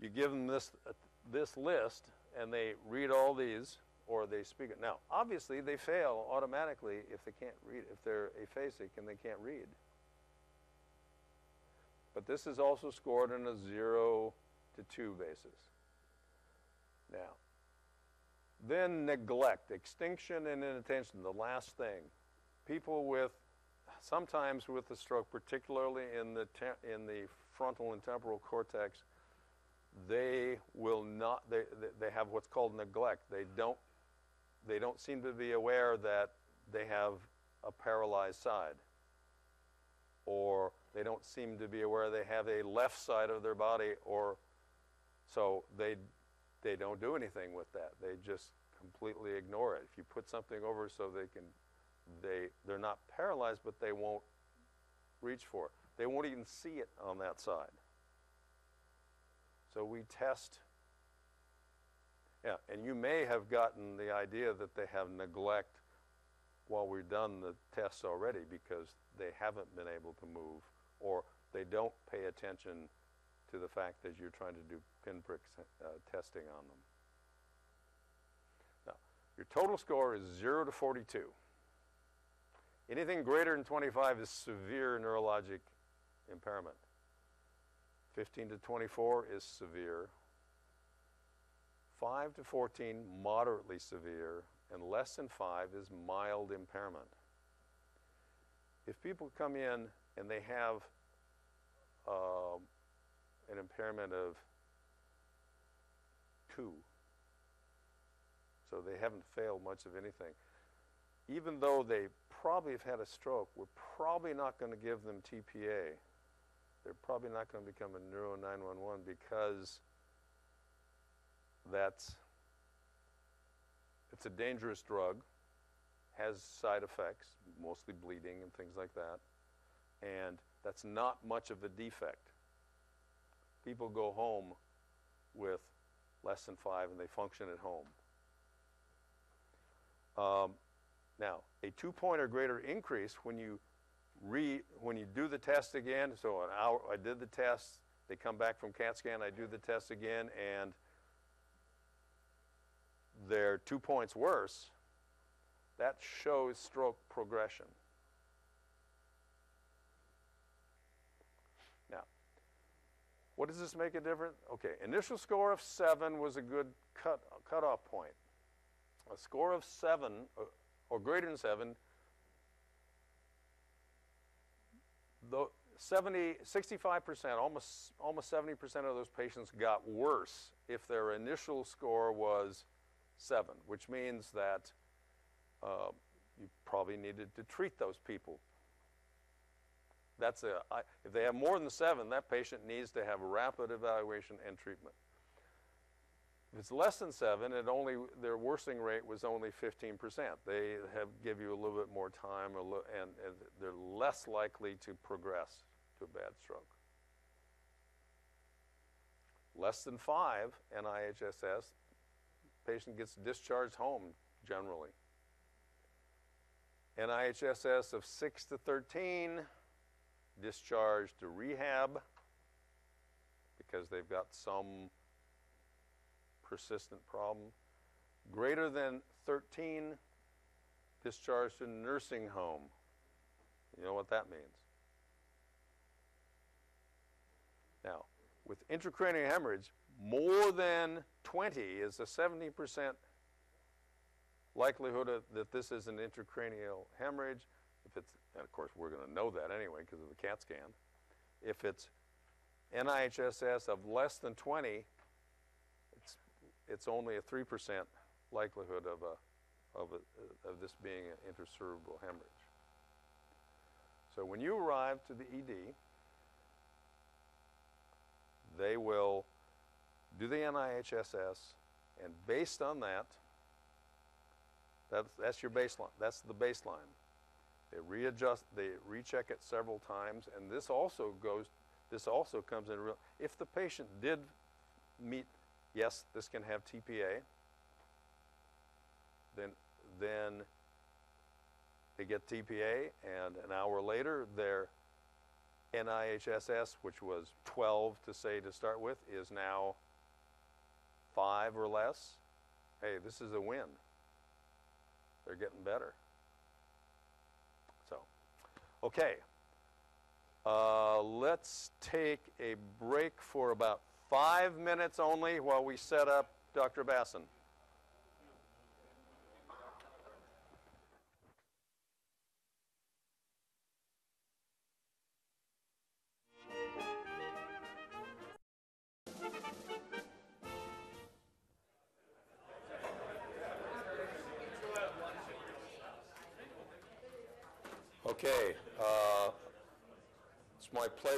you give them this, uh, this list, and they read all these, or they speak it. Now, obviously, they fail automatically if they can't read, if they're aphasic and they can't read. But this is also scored on a 0 to 2 basis. Now, then neglect, extinction and inattention, the last thing. People with, sometimes with the stroke, particularly in the, in the frontal and temporal cortex, they will not, they, they have what's called neglect. They don't, they don't seem to be aware that they have a paralyzed side or they don't seem to be aware they have a left side of their body or so they they don't do anything with that. They just completely ignore it. If you put something over so they can, they, they're not paralyzed, but they won't reach for it. They won't even see it on that side. So we test. Yeah, and you may have gotten the idea that they have neglect while we've done the tests already because they haven't been able to move or they don't pay attention to the fact that you're trying to do pinprick uh, testing on them. Now, your total score is 0 to 42. Anything greater than 25 is severe neurologic impairment. 15 to 24 is severe. 5 to 14, moderately severe. And less than 5 is mild impairment. If people come in and they have uh, an impairment of 2, so they haven't failed much of anything, even though they probably have had a stroke, we're probably not going to give them TPA. They're probably not going to become a neuro 911 because that's it's a dangerous drug, has side effects, mostly bleeding and things like that, and that's not much of a defect. People go home with less than five and they function at home. Um, now, a two point or greater increase when you re, when you do the test again, so an hour, I did the test, they come back from CAT scan, I do the test again, and they're two points worse, that shows stroke progression. What does this make a difference? Okay, initial score of seven was a good cut, cutoff point. A score of seven, uh, or greater than seven, the 70, 65%, almost, almost 70% of those patients got worse if their initial score was seven, which means that uh, you probably needed to treat those people. That's a, I, if they have more than seven, that patient needs to have rapid evaluation and treatment. If it's less than seven, it only their worsening rate was only 15%. They have give you a little bit more time, and, and they're less likely to progress to a bad stroke. Less than five, NIHSS, patient gets discharged home generally. NIHSS of 6 to 13, discharged to rehab because they've got some persistent problem. Greater than 13, discharged to nursing home. You know what that means. Now, with intracranial hemorrhage, more than 20 is a 70% likelihood of, that this is an intracranial hemorrhage. If it's, and of course we're going to know that anyway because of the CAT scan. If it's NIHSS of less than 20, it's only a 3% likelihood of, a, of, a, of this being an intracerebral hemorrhage. So when you arrive to the ED, they will do the NIHSS, and based on that, that's, that's your baseline. That's the baseline. They readjust, they recheck it several times, and this also goes, this also comes in real, if the patient did meet yes, this can have TPA. Then, then they get TPA, and an hour later, their NIHSS, which was 12 to say to start with, is now five or less. Hey, this is a win. They're getting better. Okay. Uh, let's take a break for about Five minutes only while we set up Dr. Basson.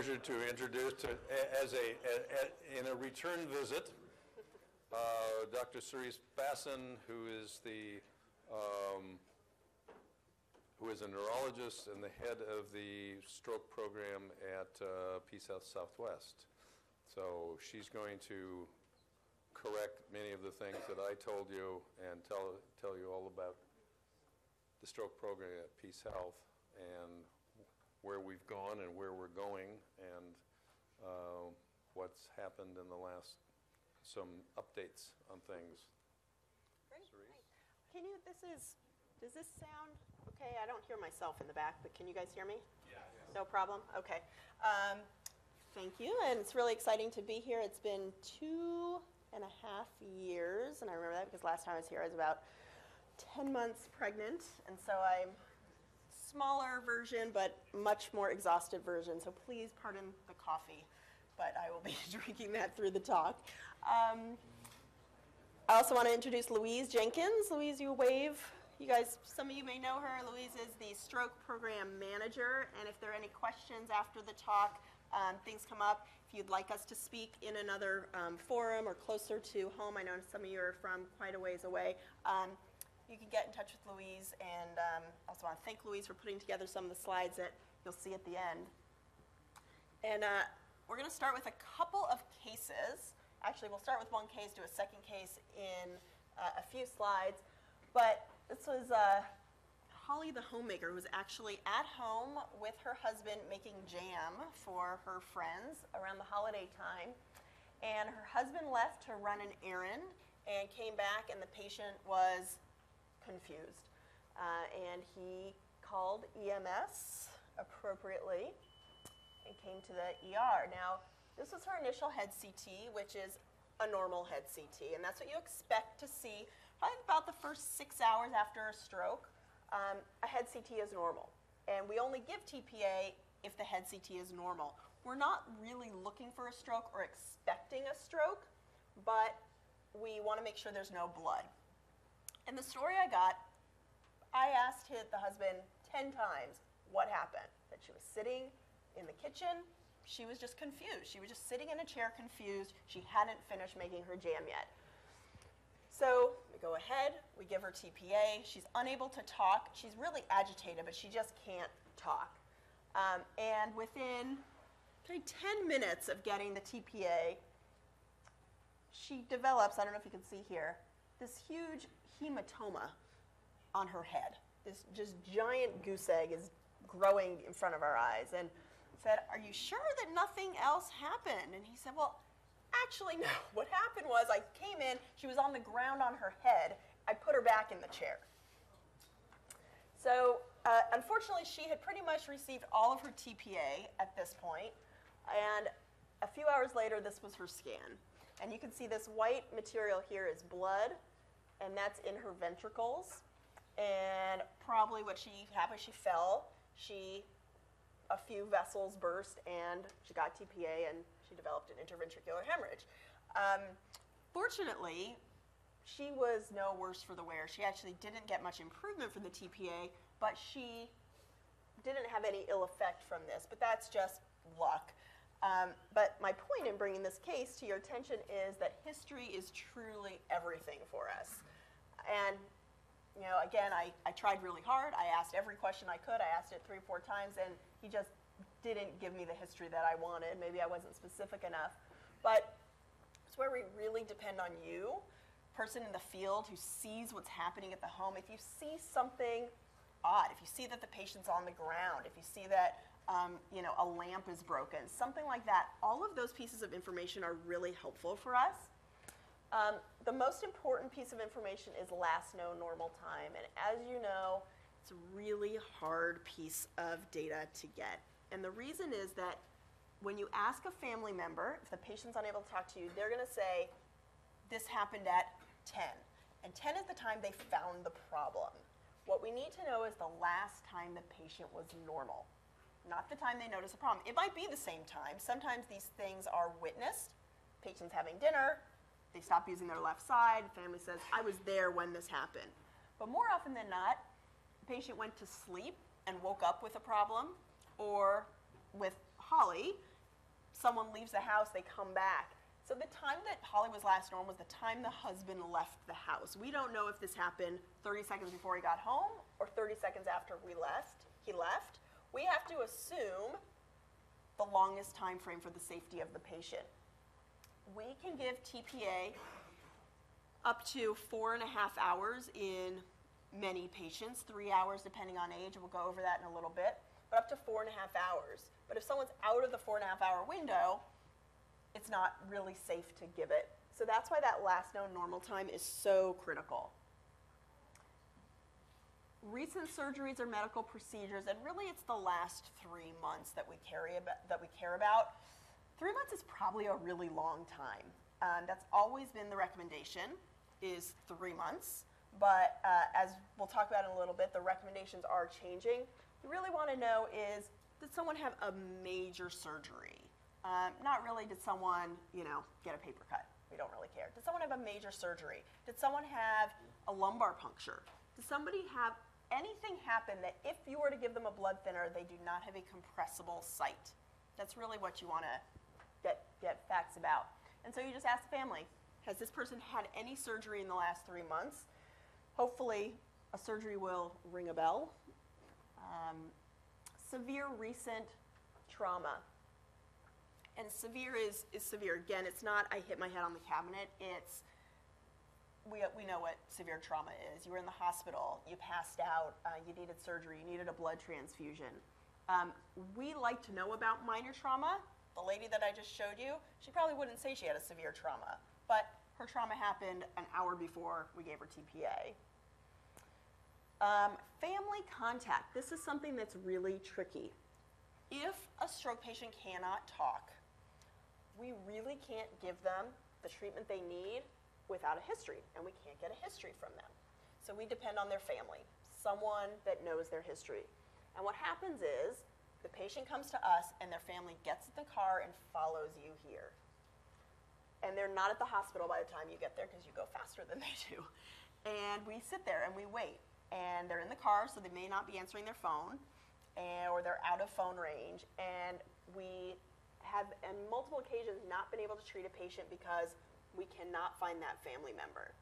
Pleasure to introduce to, as a, a, a, in a return visit Uh, Dr. Cerise Basson, who is the, um, who is a neurologist and the head of the stroke program at uh, PeaceHealth Southwest. So she's going to correct many of the things that I told you and tell, tell you all about the stroke program at PeaceHealth and where we've gone and where we're going and uh, what's happened in the last, some updates on things. Great, Cerise? Can you, this is, does this sound okay? I don't hear myself in the back, but can you guys hear me? Yeah. No problem? Okay. Um, Thank you, and it's really exciting to be here. It's been two and a half years, and I remember that because last time I was here, I was about 10 months pregnant, and so I'm smaller version, but much more exhaustive version. So please pardon the coffee, but I will be drinking that through the talk. Um, I also want to introduce Louise Jenkins. Louise, you wave. You guys, some of you may know her. Louise is the stroke program manager, and if there are any questions after the talk, um, things come up. If you'd like us to speak in another um, forum or closer to home, I know some of you are from quite a ways away. Um, you can get in touch with Louise, and um, also want to thank Louise for putting together some of the slides that you'll see at the end. And uh, we're going to start with a couple of cases. Actually, we'll start with one case, do a second case in uh, a few slides. But this was uh, Holly the homemaker who was actually at home with her husband making jam for her friends around the holiday time. And her husband left to run an errand and came back, and the patient was confused. Uh, and he called EMS appropriately and came to the ER. Now, this was her initial head CT, which is a normal head CT, and that's what you expect to see probably about the first six hours after a stroke. Um, a head CT is normal, and we only give TPA if the head CT is normal. We're not really looking for a stroke or expecting a stroke, but we want to make sure there's no blood. And the story I got, I asked his, the husband 10 times what happened. That she was sitting in the kitchen, she was just confused. She was just sitting in a chair confused. She hadn't finished making her jam yet. So we go ahead, we give her TPA. She's unable to talk. She's really agitated, but she just can't talk. Um, and within okay, 10 minutes of getting the TPA, she develops, I don't know if you can see here, this huge hematoma on her head. This just giant goose egg is growing in front of our eyes. And said, Are you sure that nothing else happened? And he said, Well, actually, no. What happened was I came in, she was on the ground on her head. I put her back in the chair. So, uh, unfortunately, she had pretty much received all of her TPA at this point, and a few hours later, this was her scan. And you can see this white material here is blood, and that's in her ventricles. And probably what she happened, she fell. She, a few vessels burst, and she got TPA, and she developed an interventricular hemorrhage. Um, fortunately, she was no worse for the wear. She actually didn't get much improvement from the TPA, but she didn't have any ill effect from this. But that's just luck. Um, but my point in bringing this case to your attention is that history is truly everything for us. And, you know, again, I, I tried really hard. I asked every question I could. I asked it three or four times, and he just didn't give me the history that I wanted. Maybe I wasn't specific enough. But it's where we really depend on you, person in the field who sees what's happening at the home. If you see something odd, if you see that the patient's on the ground, if you see that um, you know a lamp is broken, something like that, all of those pieces of information are really helpful for us. Um, the most important piece of information is last known normal time, and as you know, it's a really hard piece of data to get. And the reason is that when you ask a family member, if the patient's unable to talk to you, they're going to say, This happened at 10. And 10 is the time they found the problem. What we need to know is the last time the patient was normal, not the time they noticed a problem. It might be the same time. Sometimes these things are witnessed. Patient's having dinner, they stop using their left side, family says, I was there when this happened. But more often than not, the patient went to sleep and woke up with a problem, or with Holly, someone leaves the house, they come back. So the time that Holly was last normal was the time the husband left the house. We don't know if this happened 30 seconds before he got home or 30 seconds after we left. He left. We have to assume the longest time frame for the safety of the patient. We can give TPA up to four and a half hours in many patients, three hours depending on age. We'll go over that in a little bit, but up to four and a half hours. But if someone's out of the four and a half hour window, it's not really safe to give it. So that's why that last known normal time is so critical. Recent surgeries or medical procedures, and really it's the last three months that we, carry about, that we care about. Three months is probably a really long time. Um, that's always been the recommendation, is three months. But uh, as we'll talk about in a little bit, the recommendations are changing. You really want to know is, did someone have a major surgery? Um, not really, did someone, you know, get a paper cut? We don't really care. Did someone have a major surgery? Did someone have a lumbar puncture? Did somebody have anything happen that if you were to give them a blood thinner, they do not have a compressible site? That's really what you want to get, get facts about. And so you just ask the family, has this person had any surgery in the last three months? Hopefully, a surgery will ring a bell. Um, severe recent trauma. And severe is, is severe. Again, it's not I hit my head on the cabinet. It's we, we know what severe trauma is. You were in the hospital, you passed out, uh, you needed surgery, you needed a blood transfusion. Um, we like to know about minor trauma. The lady that I just showed you, she probably wouldn't say she had a severe trauma, but her trauma happened an hour before we gave her TPA. Um, family contact. This is something that's really tricky. If a stroke patient cannot talk, we really can't give them the treatment they need without a history, and we can't get a history from them. So we depend on their family, someone that knows their history. And what happens is the patient comes to us, and their family gets in the car and follows you here. And they're not at the hospital by the time you get there because you go faster than they do. And we sit there and we wait. And they're in the car, so they may not be answering their phone, and, or they're out of phone range. And we have, on multiple occasions, not been able to treat a patient because we cannot find that family member.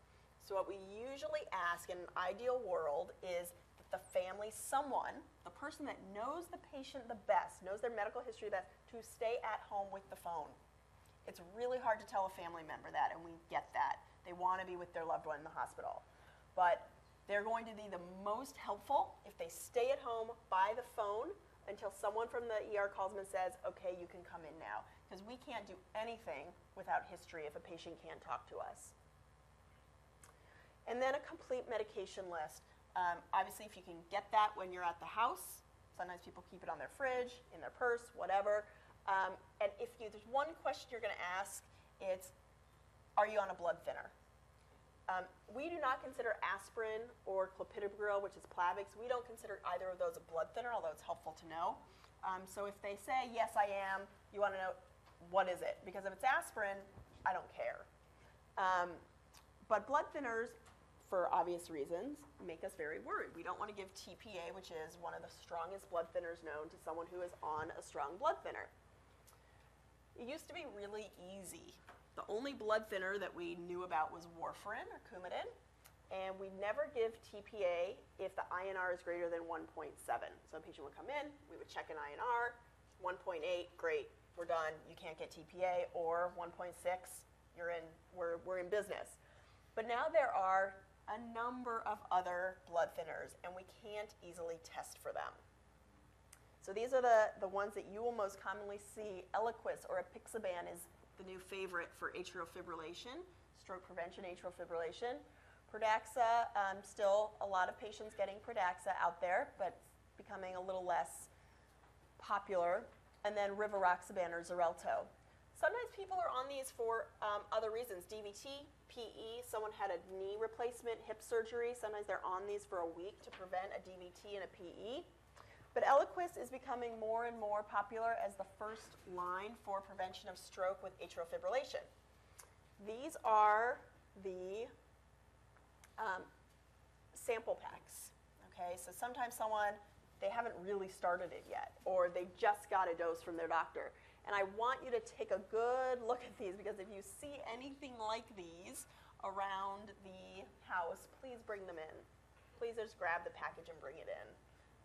So what we usually ask in an ideal world is that the family, someone, the person that knows the patient the best, knows their medical history best, to stay at home with the phone. It's really hard to tell a family member that, and we get that. They want to be with their loved one in the hospital. But they're going to be the most helpful if they stay at home by the phone until someone from the ER calls them and says, okay, you can come in now. Because we can't do anything without history if a patient can't talk to us. And then a complete medication list. Um, obviously, if you can get that when you're at the house, sometimes people keep it on their fridge, in their purse, whatever. Um, and if you, there's one question you're going to ask, it's, are you on a blood thinner? Um, we do not consider aspirin or clopidogrel, which is Plavix, we don't consider either of those a blood thinner, although it's helpful to know. Um, so if they say, yes, I am, you want to know, what is it? Because if it's aspirin, I don't care. Um, but blood thinners, for obvious reasons, make us very worried. We don't want to give TPA, which is one of the strongest blood thinners known to someone who is on a strong blood thinner. It used to be really easy the only blood thinner that we knew about was warfarin or Coumadin, and we never give TPA if the INR is greater than 1.7. So a patient would come in, we would check an INR, 1.8, great, we're done, you can't get TPA, or 1.6, you're in, we're, we're in business. But now there are a number of other blood thinners, and we can't easily test for them. So these are the, the ones that you will most commonly see. Eliquis or apixaban is the new favorite for atrial fibrillation, stroke prevention, atrial fibrillation. Pradaxa, um, still a lot of patients getting Pradaxa out there, but becoming a little less popular. And then rivaroxaban or Xarelto. Sometimes people are on these for um, other reasons. DVT, PE, someone had a knee replacement, hip surgery. Sometimes they're on these for a week to prevent a DVT and a PE. But Eliquis is becoming more and more popular as the first line for prevention of stroke with atrial fibrillation. These are the um, sample packs. Okay, so sometimes someone they haven't really started it yet, or they just got a dose from their doctor. And I want you to take a good look at these because if you see anything like these around the house, please bring them in. Please just grab the package and bring it in.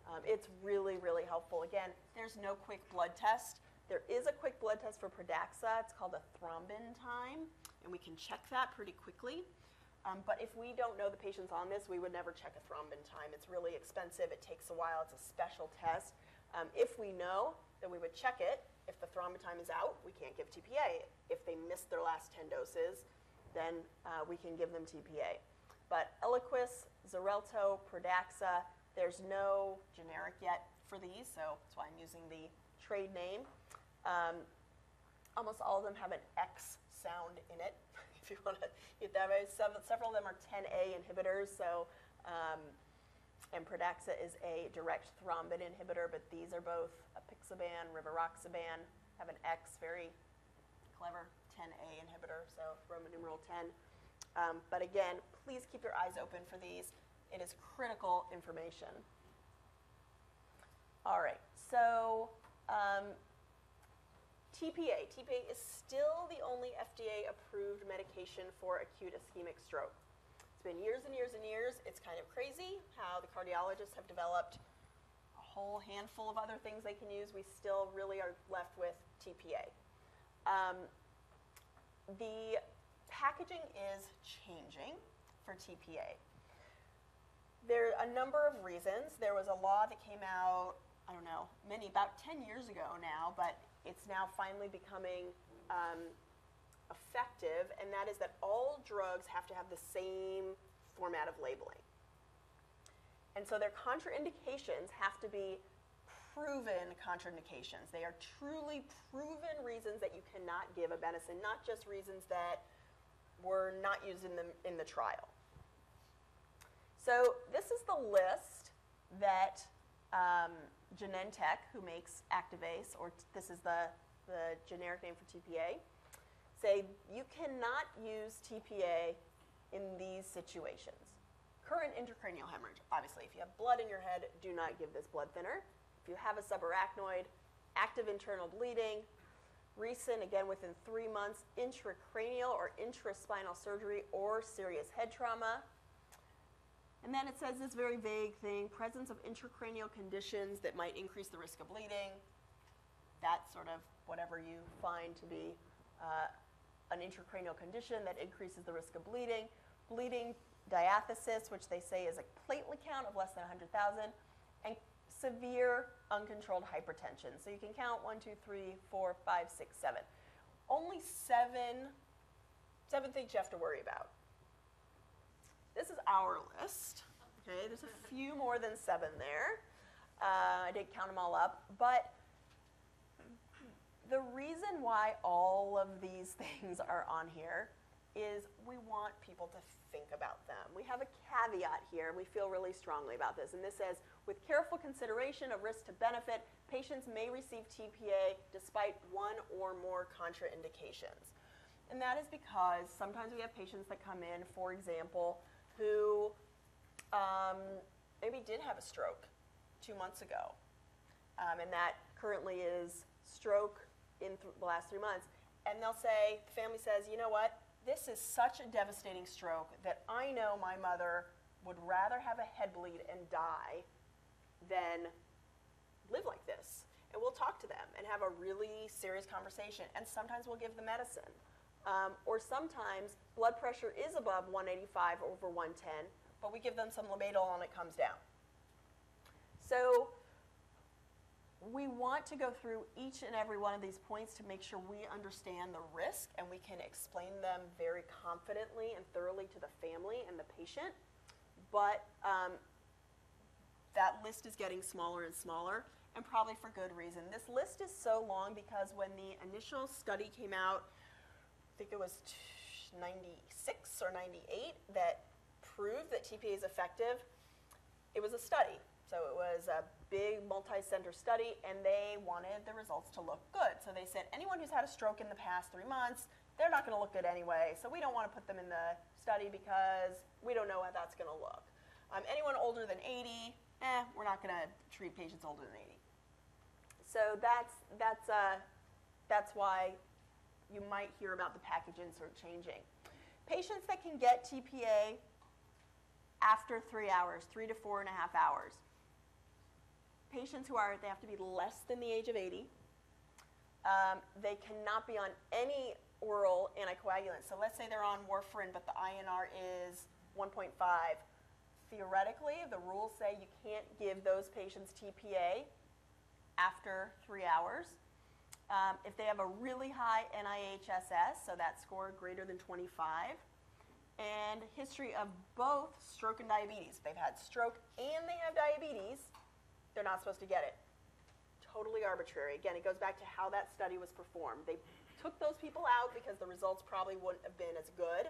Um, it's really, really helpful. Again, there's no quick blood test. There is a quick blood test for Pradaxa. It's called a thrombin time, and we can check that pretty quickly. Um, but if we don't know the patient's on this, we would never check a thrombin time. It's really expensive. It takes a while. It's a special test. Um, if we know, then we would check it. If the thrombotime is out, we can't give TPA. If they missed their last 10 doses, then uh, we can give them TPA. But Eliquis, Xarelto, Pradaxa, there's no generic yet for these, so that's why I'm using the trade name. Um, almost all of them have an X sound in it, if you want to get that right. Several, several of them are 10A inhibitors, so um, and Pradaxa is a direct thrombin inhibitor, but these are both apixaban, rivaroxaban, have an X, very clever 10A inhibitor, so Roman numeral 10. Um, but again, please keep your eyes open for these. It is critical information. All right, so um, TPA. TPA is still the only FDA approved medication for acute ischemic stroke. It's been years and years and years. It's kind of crazy how the cardiologists have developed a whole handful of other things they can use. We still really are left with TPA. Um, the packaging is changing for TPA. There are a number of reasons. There was a law that came out, I don't know, many, about 10 years ago now, but it's now finally becoming um, effective, and that is that all drugs have to have the same format of labeling. And so their contraindications have to be proven contraindications. They are truly proven reasons that you cannot give a medicine, not just reasons that were not used in the, in the trial. So this is the list that um, Genentech, who makes Activase, or this is the, the generic name for TPA, say you cannot use TPA in these situations. Current intracranial hemorrhage, obviously, if you have blood in your head, do not give this blood thinner. If you have a subarachnoid, active internal bleeding, recent, again within three months, intracranial or intraspinal surgery or serious head trauma. And then it says this very vague thing presence of intracranial conditions that might increase the risk of bleeding. That's sort of whatever you find to be uh, an intracranial condition that increases the risk of bleeding. Bleeding diathesis, which they say is a platelet count of less than 100,000, and severe uncontrolled hypertension. So you can count one, two, three, four, five, six, seven. Only seven, seven things you have to worry about. This is our list. Okay, there's a few more than seven there. Uh, I didn't count them all up, but the reason why all of these things are on here is we want people to think about them. We have a caveat here, and we feel really strongly about this. And this says, with careful consideration of risk to benefit, patients may receive TPA despite one or more contraindications. And that is because sometimes we have patients that come in, for example, who um, maybe did have a stroke two months ago, um, and that currently is stroke in th- the last three months. And they'll say, the family says, you know what? This is such a devastating stroke that I know my mother would rather have a head bleed and die than live like this. And we'll talk to them and have a really serious conversation. And sometimes we'll give the medicine. Um, or sometimes blood pressure is above 185 over 110, but we give them some labetalol and it comes down. So we want to go through each and every one of these points to make sure we understand the risk and we can explain them very confidently and thoroughly to the family and the patient. But um, that list is getting smaller and smaller, and probably for good reason. This list is so long because when the initial study came out, I think it was 96 or 98, that proved that TPA is effective. It was a study. So it was a big multi-center study, and they wanted the results to look good. So they said anyone who's had a stroke in the past three months, they're not going to look good anyway. So we don't want to put them in the study because we don't know how that's going to look. Um, anyone older than 80, eh, we're not going to treat patients older than 80. So that's that's uh, that's why you might hear about the package insert changing. Patients that can get TPA after three hours, three to four and a half hours. Patients who are, they have to be less than the age of 80. Um, they cannot be on any oral anticoagulant. So let's say they're on warfarin, but the INR is 1.5. Theoretically, the rules say you can't give those patients TPA after three hours. Um, if they have a really high NIHSS, so that score greater than 25, and history of both stroke and diabetes. They've had stroke and they have diabetes, they're not supposed to get it. Totally arbitrary. Again, it goes back to how that study was performed. They took those people out because the results probably wouldn't have been as good.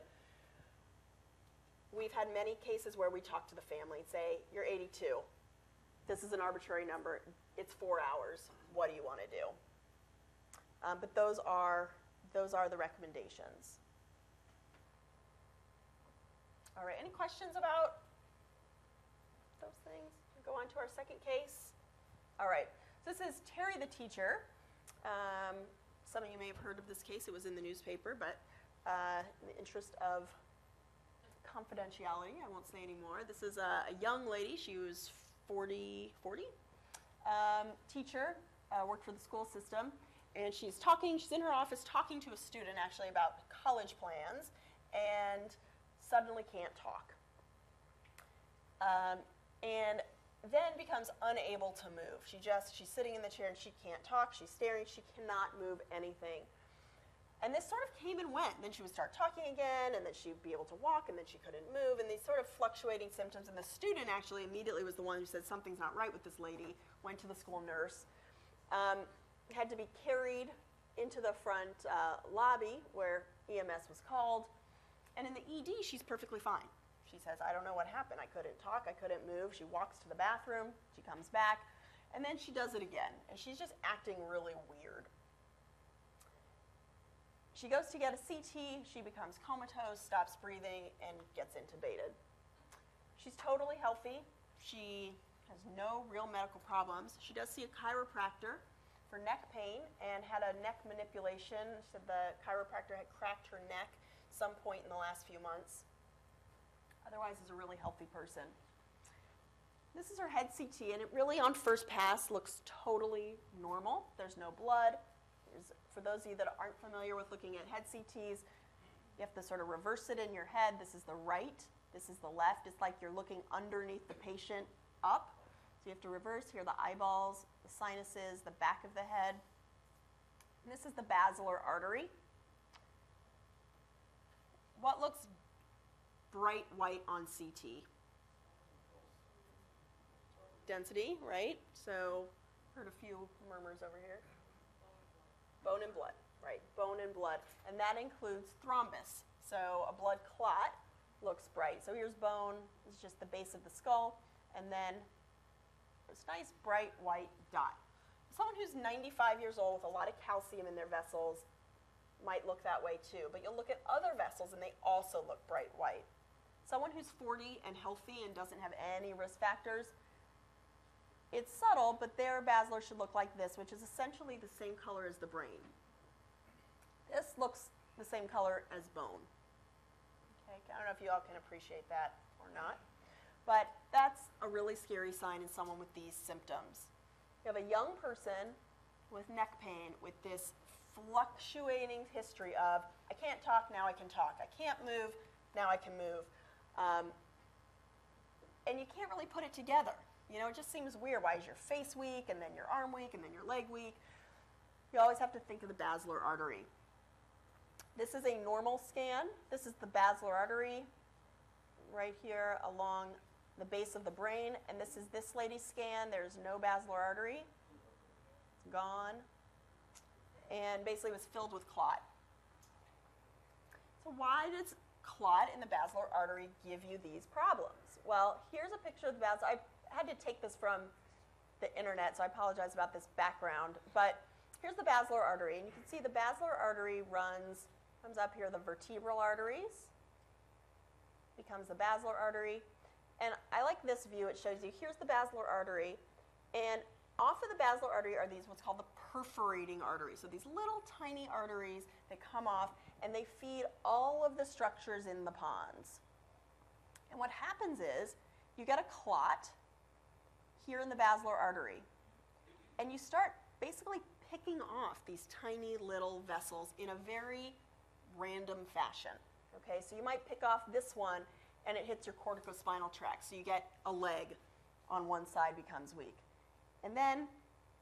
We've had many cases where we talk to the family and say, You're 82. This is an arbitrary number. It's four hours. What do you want to do? Um, but those are, those are the recommendations. All right, any questions about those things? Go on to our second case. All right, so this is Terry the teacher. Um, some of you may have heard of this case. It was in the newspaper, but uh, in the interest of confidentiality, I won't say anymore. This is a, a young lady. She was 40, 40, um, teacher, uh, worked for the school system, and she's talking, she's in her office talking to a student actually about college plans, and suddenly can't talk. Um, and then becomes unable to move. She just, she's sitting in the chair and she can't talk, she's staring, she cannot move anything. And this sort of came and went. Then she would start talking again, and then she'd be able to walk, and then she couldn't move, and these sort of fluctuating symptoms. And the student actually immediately was the one who said, Something's not right with this lady, went to the school nurse, um, had to be carried into the front uh, lobby where EMS was called. And in the ED, she's perfectly fine. She says, I don't know what happened. I couldn't talk, I couldn't move. She walks to the bathroom, she comes back, and then she does it again. And she's just acting really weird. She goes to get a CT, she becomes comatose, stops breathing, and gets intubated. She's totally healthy. She has no real medical problems. She does see a chiropractor for neck pain and had a neck manipulation. She said the chiropractor had cracked her neck some point in the last few months. Otherwise, is a really healthy person. This is her head CT, and it really, on first pass, looks totally normal. There's no blood. There's, for those of you that aren't familiar with looking at head CTs, you have to sort of reverse it in your head. This is the right, this is the left. It's like you're looking underneath the patient up. So you have to reverse here the eyeballs, the sinuses, the back of the head. And this is the basilar artery. What looks bright white on CT? Density, right? So, heard a few murmurs over here. Bone and blood, right? Bone and blood. And that includes thrombus. So, a blood clot looks bright. So, here's bone, it's just the base of the skull, and then this nice bright white dot. Someone who's 95 years old with a lot of calcium in their vessels might look that way too. But you'll look at other vessels and they also look bright white. Someone who's 40 and healthy and doesn't have any risk factors, it's subtle, but their basilar should look like this, which is essentially the same color as the brain. This looks the same color as bone. Okay, I don't know if you all can appreciate that or not, but that's a really scary sign in someone with these symptoms. You have a young person with neck pain with this fluctuating history of I can't talk, now I can talk. I can't move, now I can move. Um, and you can't really put it together. You know, it just seems weird. Why is your face weak, and then your arm weak, and then your leg weak? You always have to think of the basilar artery. This is a normal scan. This is the basilar artery right here along the base of the brain. And this is this lady's scan. There's no basilar artery. It's gone. And basically was filled with clot. So why does clot in the basilar artery give you these problems? Well, here's a picture of the basilar. I had to take this from the internet, so I apologize about this background. But here's the basilar artery, and you can see the basilar artery runs, comes up here, the vertebral arteries, becomes the basilar artery. And I like this view. It shows you here's the basilar artery, and off of the basilar artery are these what's called the perforating arteries. So these little tiny arteries that come off and they feed all of the structures in the pons. And what happens is you get a clot here in the basilar artery, and you start basically picking off these tiny little vessels in a very random fashion. Okay, so you might pick off this one and it hits your corticospinal tract, so you get a leg on one side becomes weak. And then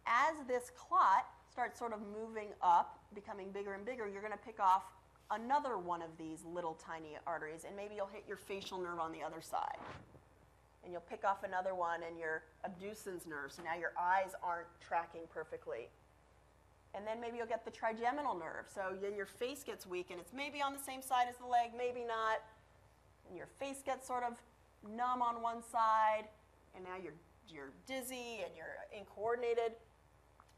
as this clot starts sort of moving up, becoming bigger and bigger, you're going to pick off another one of these little tiny arteries, and maybe you'll hit your facial nerve on the other side. And you'll pick off another one and your abducens nerve, so now your eyes aren't tracking perfectly. And then maybe you'll get the trigeminal nerve, so then your face gets weak, and it's maybe on the same side as the leg, maybe not. And your face gets sort of numb on one side, and now you're, you're dizzy and you're incoordinated.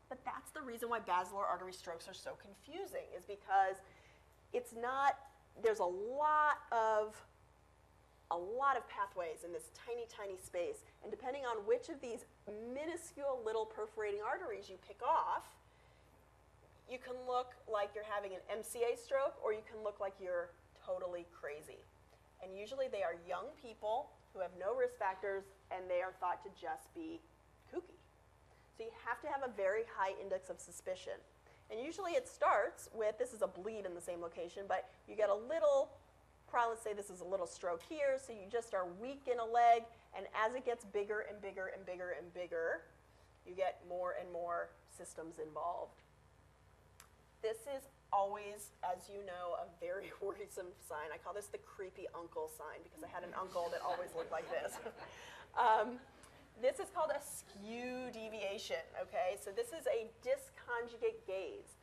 But that's the reason why basilar artery strokes are so confusing, is because it's not, there's a lot of a lot of pathways in this tiny, tiny space. And depending on which of these minuscule little perforating arteries you pick off, you can look like you're having an MCA stroke or you can look like you're totally crazy. And usually they are young people who have no risk factors and they are thought to just be kooky. So you have to have a very high index of suspicion. And usually it starts with this is a bleed in the same location, but you get a little probably let's say this is a little stroke here, so you just are weak in a leg, and as it gets bigger and bigger and bigger and bigger, you get more and more systems involved. This is always, as you know, a very worrisome sign. I call this the creepy uncle sign because I had an uncle that always looked like this. um, this is called a skew deviation, okay? So this is a disconjugate gaze.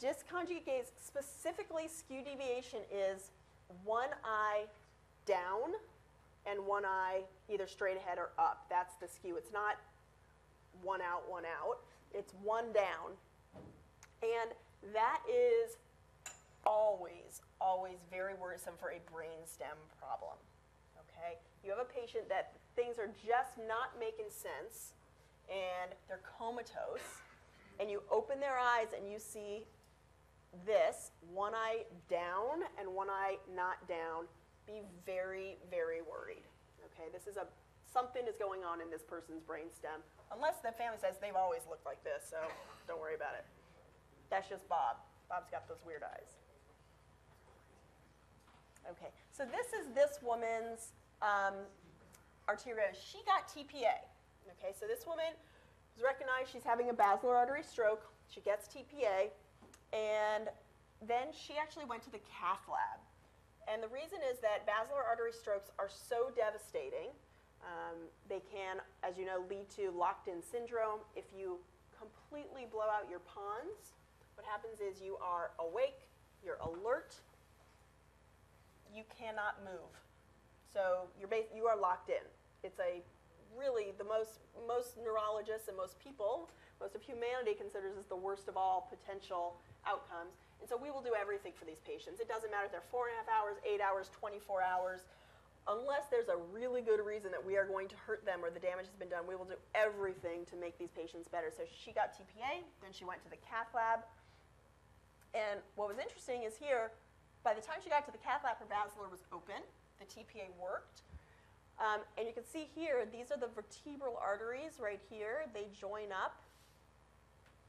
Disconjugate gaze, specifically skew deviation, is one eye down and one eye either straight ahead or up. That's the skew. It's not one out, one out. It's one down. And that is always, always very worrisome for a brainstem problem. Okay? You have a patient that things are just not making sense and they're comatose, and you open their eyes and you see this, one eye down and one eye not down, be very, very worried. Okay, this is a something is going on in this person's brainstem. Unless the family says they've always looked like this, so don't worry about it. That's just Bob. Bob's got those weird eyes. Okay, so this is this woman's um, arteriovenous. She got TPA. Okay, so this woman is recognized she's having a basilar artery stroke. She gets TPA. And then she actually went to the cath lab. And the reason is that basilar artery strokes are so devastating. Um, they can, as you know, lead to locked in syndrome. If you completely blow out your pons, what happens is you are awake, you're alert, you cannot move. So you're you are locked in. It's a really the most most neurologists and most people, most of humanity considers as the worst of all potential outcomes. And so we will do everything for these patients. It doesn't matter if they're four and a half hours, eight hours, 24 hours. Unless there's a really good reason that we are going to hurt them or the damage has been done, we will do everything to make these patients better. So she got TPA, then she went to the cath lab. And what was interesting is here, by the time she got to the cath lab, her basilar was open. The TPA worked. Um, and you can see here, these are the vertebral arteries right here. They join up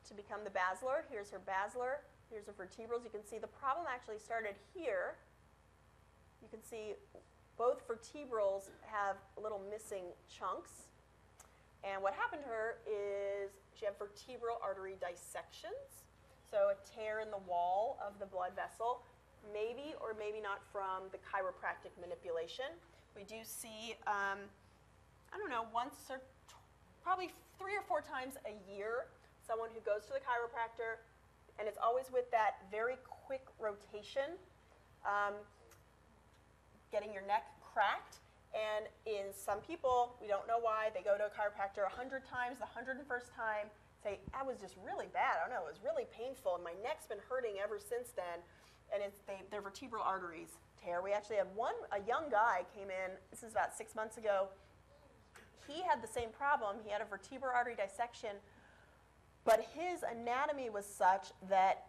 to become the basilar. Here's her basilar. Here's her vertebrals. You can see the problem actually started here. You can see both vertebrals have little missing chunks. And what happened to her is she had vertebral artery dissections. So a tear in the wall of the blood vessel, maybe or maybe not from the chiropractic manipulation. We do see, um, I don't know, once or probably three or four times a year, someone who goes to the chiropractor, and it's always with that very quick rotation, um, getting your neck cracked. And in some people, we don't know why, they go to a chiropractor 100 times, the 101st time, say, that was just really bad. I don't know, it was really painful, and my neck's been hurting ever since then. And it's they, their vertebral arteries We actually had one, a young guy came in, this is about six months ago. He had the same problem. He had a vertebral artery dissection but his anatomy was such that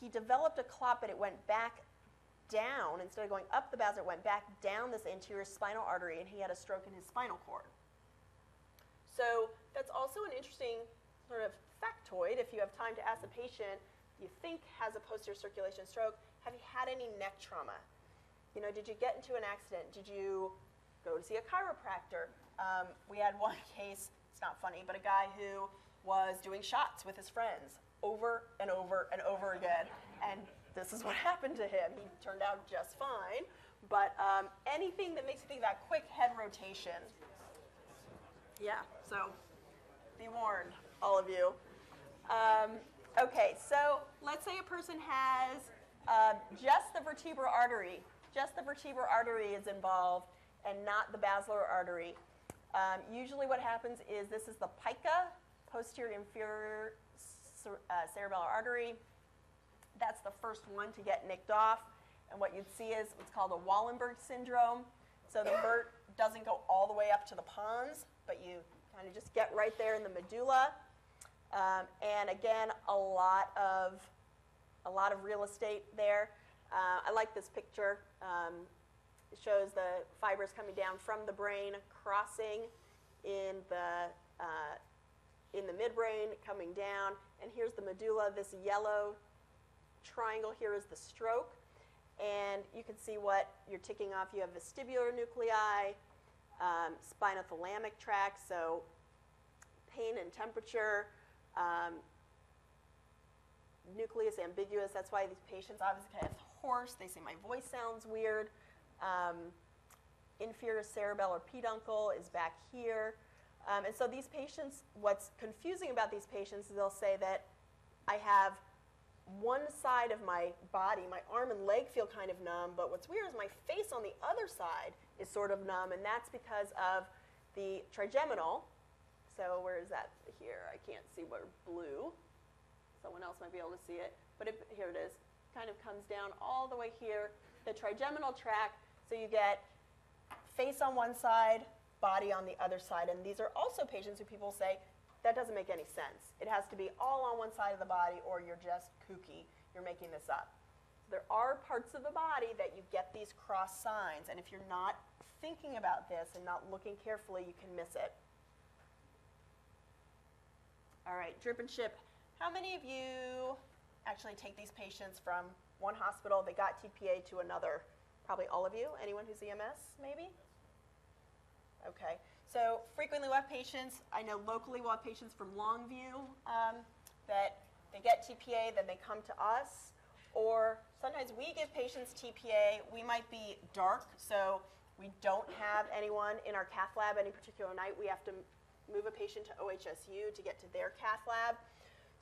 he developed a clot, but it went back down. Instead of going up the basilar, it went back down this anterior spinal artery, and he had a stroke in his spinal cord. So that's also an interesting sort of factoid. If you have time to ask the patient, you think has a posterior circulation stroke, have you had any neck trauma? You know, did you get into an accident? Did you go to see a chiropractor? Um, we had one case, it's not funny, but a guy who was doing shots with his friends over and over and over again. And this is what happened to him. He turned out just fine. But um, anything that makes you think about quick head rotation. Yeah, so be warned, all of you. Um, okay, so let's say a person has uh, just the vertebral artery, just the vertebral artery is involved and not the basilar artery. Um, usually what happens is this is the pica, posterior inferior uh, cerebellar artery. That's the first one to get nicked off. And what you'd see is what's called a Wallenberg syndrome. So the vert doesn't go all the way up to the pons, but you kind of just get right there in the medulla. Um, and again, a lot of a lot of real estate there. Uh, I like this picture. Um, it shows the fibers coming down from the brain, crossing in the uh, in the midbrain, coming down, and here's the medulla. This yellow triangle here is the stroke, and you can see what you're ticking off. You have vestibular nuclei, um, spinothalamic tract, so pain and temperature, um, nucleus ambiguus. That's why these patients obviously kind of hoarse. They say my voice sounds weird. Um, inferior cerebellar peduncle is back here. Um, and so these patients, what's confusing about these patients is they'll say that I have one side of my body, my arm and leg feel kind of numb, but what's weird is my face on the other side is sort of numb, and that's because of the trigeminal. So where is that here? I can't see where blue. Someone else might be able to see it, but it, here it is. Kind of comes down all the way here. The trigeminal tract, so you get face on one side, body on the other side. And these are also patients who people say, that doesn't make any sense. It has to be all on one side of the body or you're just kooky. You're making this up. There are parts of the body that you get these cross signs. And if you're not thinking about this and not looking carefully, you can miss it. All right, drip and ship. How many of you actually take these patients from one hospital, they got TPA to another? Probably all of you. Anyone who's EMS, maybe? Okay. So frequently we'll have patients, I know locally we'll have patients from Longview um, that they get TPA, then they come to us. Or sometimes we give patients TPA. We might be dark, so we don't have anyone in our cath lab any particular night. We have to move a patient to OHSU to get to their cath lab.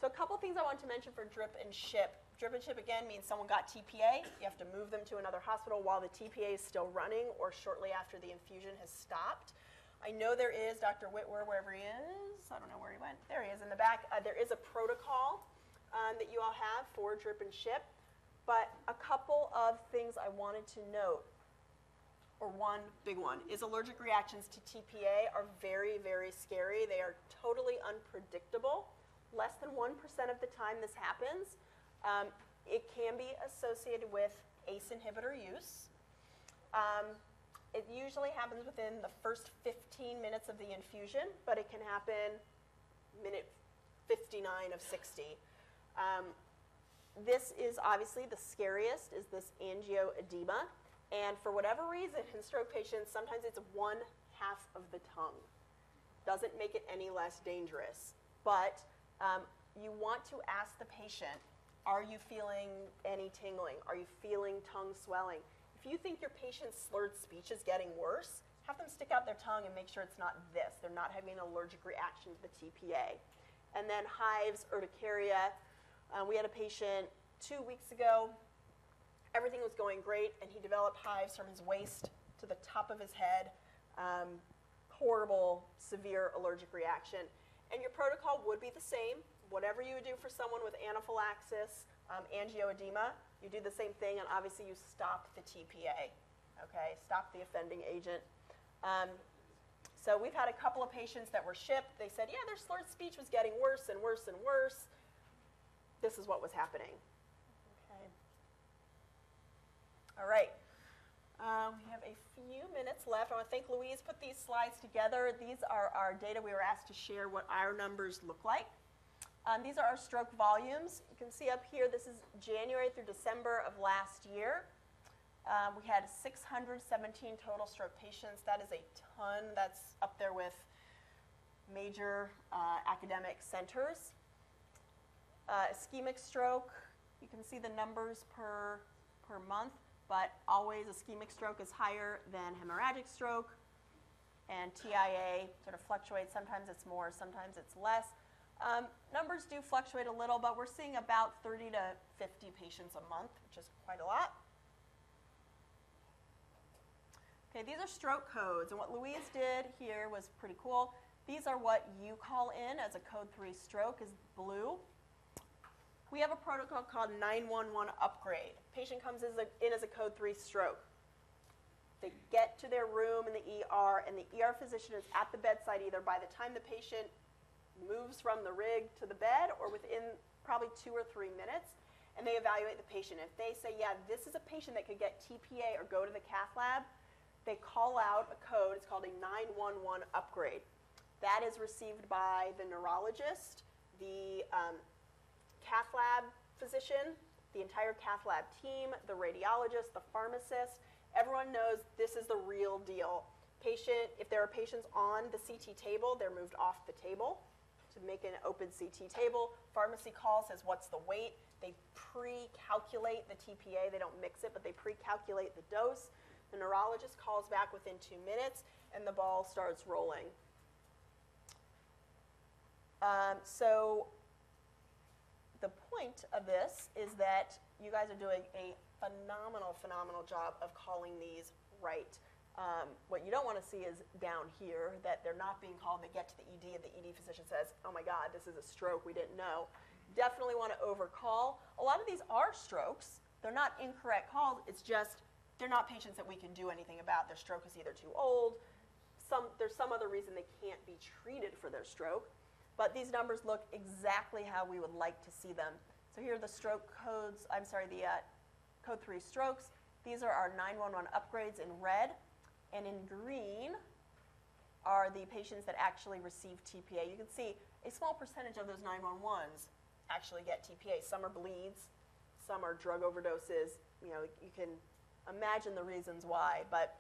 So a couple things I want to mention for drip and ship. Drip and ship again means someone got TPA. You have to move them to another hospital while the TPA is still running or shortly after the infusion has stopped. I know there is Dr. Whitwer, wherever he is. I don't know where he went. There he is in the back. Uh, there is a protocol um, that you all have for drip and ship. But a couple of things I wanted to note, or one big one, is allergic reactions to TPA are very, very scary. They are totally unpredictable. Less than 1% of the time this happens. Um, it can be associated with ACE inhibitor use. Um, it usually happens within the first 15 minutes of the infusion, but it can happen minute 59 of 60. Um, this is obviously the scariest, is this angioedema. And for whatever reason, in stroke patients, sometimes it's one half of the tongue. Doesn't make it any less dangerous. But um, you want to ask the patient, are you feeling any tingling? Are you feeling tongue swelling? If you think your patient's slurred speech is getting worse, have them stick out their tongue and make sure it's not this. They're not having an allergic reaction to the TPA. And then hives, urticaria. Uh, we had a patient two weeks ago. Everything was going great, and he developed hives from his waist to the top of his head. Um, horrible, severe allergic reaction. And your protocol would be the same. Whatever you would do for someone with anaphylaxis, um, angioedema, you do the same thing, and obviously you stop the TPA. Okay, stop the offending agent. Um, So we've had a couple of patients that were shipped. They said, yeah, their slurred speech was getting worse and worse and worse. This is what was happening. Okay. All right. Um, we have a few minutes left. I want to thank Louise put these slides together. These are our data. We were asked to share what our numbers look like. Um, these are our stroke volumes. You can see up here, this is January through December of last year. Um, we had 617 total stroke patients. That is a ton. That's up there with major uh, academic centers. Uh, ischemic stroke, you can see the numbers per, per month, but always ischemic stroke is higher than hemorrhagic stroke. And TIA sort of fluctuates. Sometimes it's more, sometimes it's less. Um, numbers do fluctuate a little, but we're seeing about 30 to 50 patients a month, which is quite a lot. Okay, these are stroke codes, and what Louise did here was pretty cool. These are what you call in as a code 3 stroke is blue. We have a protocol called 911 upgrade. Patient comes as a, in as a code 3 stroke. They get to their room in the ER, and the ER physician is at the bedside either by the time the patient moves from the rig to the bed or within probably two or three minutes, and they evaluate the patient. If they say, yeah, this is a patient that could get TPA or go to the cath lab, they call out a code. It's called a 911 upgrade. That is received by the neurologist, the um, cath lab physician, the entire cath lab team, the radiologist, the pharmacist. Everyone knows this is the real deal. Patient, if there are patients on the CT table, they're moved off the table to make an open CT table. Pharmacy calls, says, What's the weight? They pre calculate the TPA. They don't mix it, but they pre calculate the dose. The neurologist calls back within two minutes, and the ball starts rolling. Um, so point of this is that you guys are doing a phenomenal, phenomenal job of calling these right. Um, what you don't want to see is down here that they're not being called. They get to the ED, and the ED physician says, "Oh my God, this is a stroke. We didn't know." Definitely want to overcall. A lot of these are strokes. They're not incorrect calls. It's just they're not patients that we can do anything about. Their stroke is either too old, some, there's some other reason they can't be treated for their stroke. But these numbers look exactly how we would like to see them. So here are the stroke codes, I'm sorry, the uh, code 3 strokes. These are our 911 upgrades in red. And in green are the patients that actually receive TPA. You can see a small percentage of those 911s actually get TPA. Some are bleeds, some are drug overdoses. You know, you can imagine the reasons why, but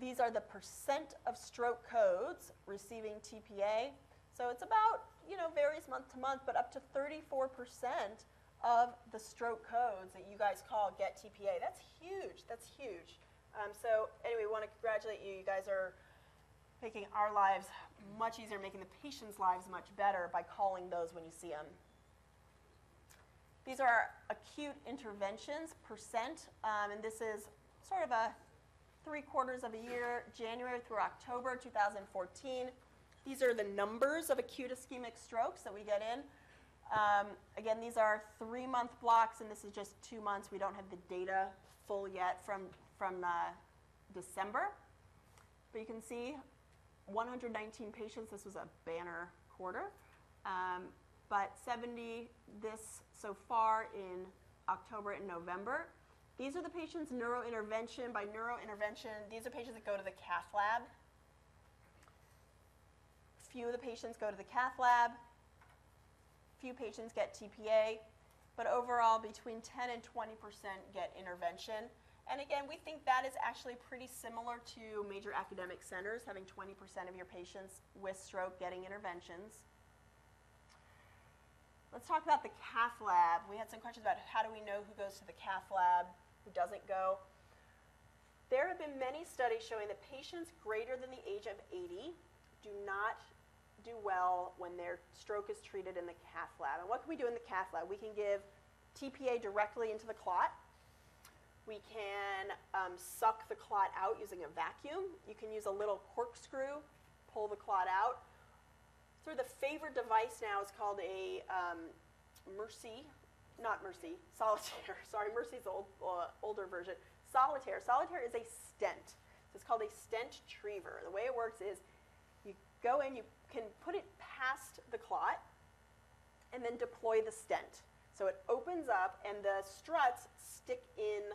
these are the percent of stroke codes receiving TPA. So it's about, you know, varies month to month, but up to 34% of the stroke codes that you guys call get TPA. That's huge. That's huge. Um, so anyway, we want to congratulate you. You guys are making our lives much easier, making the patients' lives much better by calling those when you see them. These are acute interventions percent, um, and this is sort of a three quarters of a year, January through October 2014. These are the numbers of acute ischemic strokes that we get in. Um, again, these are three month blocks, and this is just two months. We don't have the data full yet from, from uh, December. But you can see 119 patients. This was a banner quarter. Um, but 70 this so far in October and November. These are the patients neurointervention. By neurointervention, these are patients that go to the cath lab. Few of the patients go to the cath lab. Few patients get TPA. But overall, between 10 and 20% get intervention. And again, we think that is actually pretty similar to major academic centers, having 20% of your patients with stroke getting interventions. Let's talk about the cath lab. We had some questions about how do we know who goes to the cath lab, who doesn't go. There have been many studies showing that patients greater than the age of 80 do not do well when their stroke is treated in the cath lab. And what can we do in the cath lab? We can give TPA directly into the clot. We can um, suck the clot out using a vacuum. You can use a little corkscrew, pull the clot out of the favorite device now is called a um, Merci, not Merci, Solitaire. Sorry, Merci's old, uh, older version. Solitaire. Solitaire is a stent. So It's called a stent triever. The way it works is you go in, you can put it past the clot, and then deploy the stent. So it opens up, and the struts stick in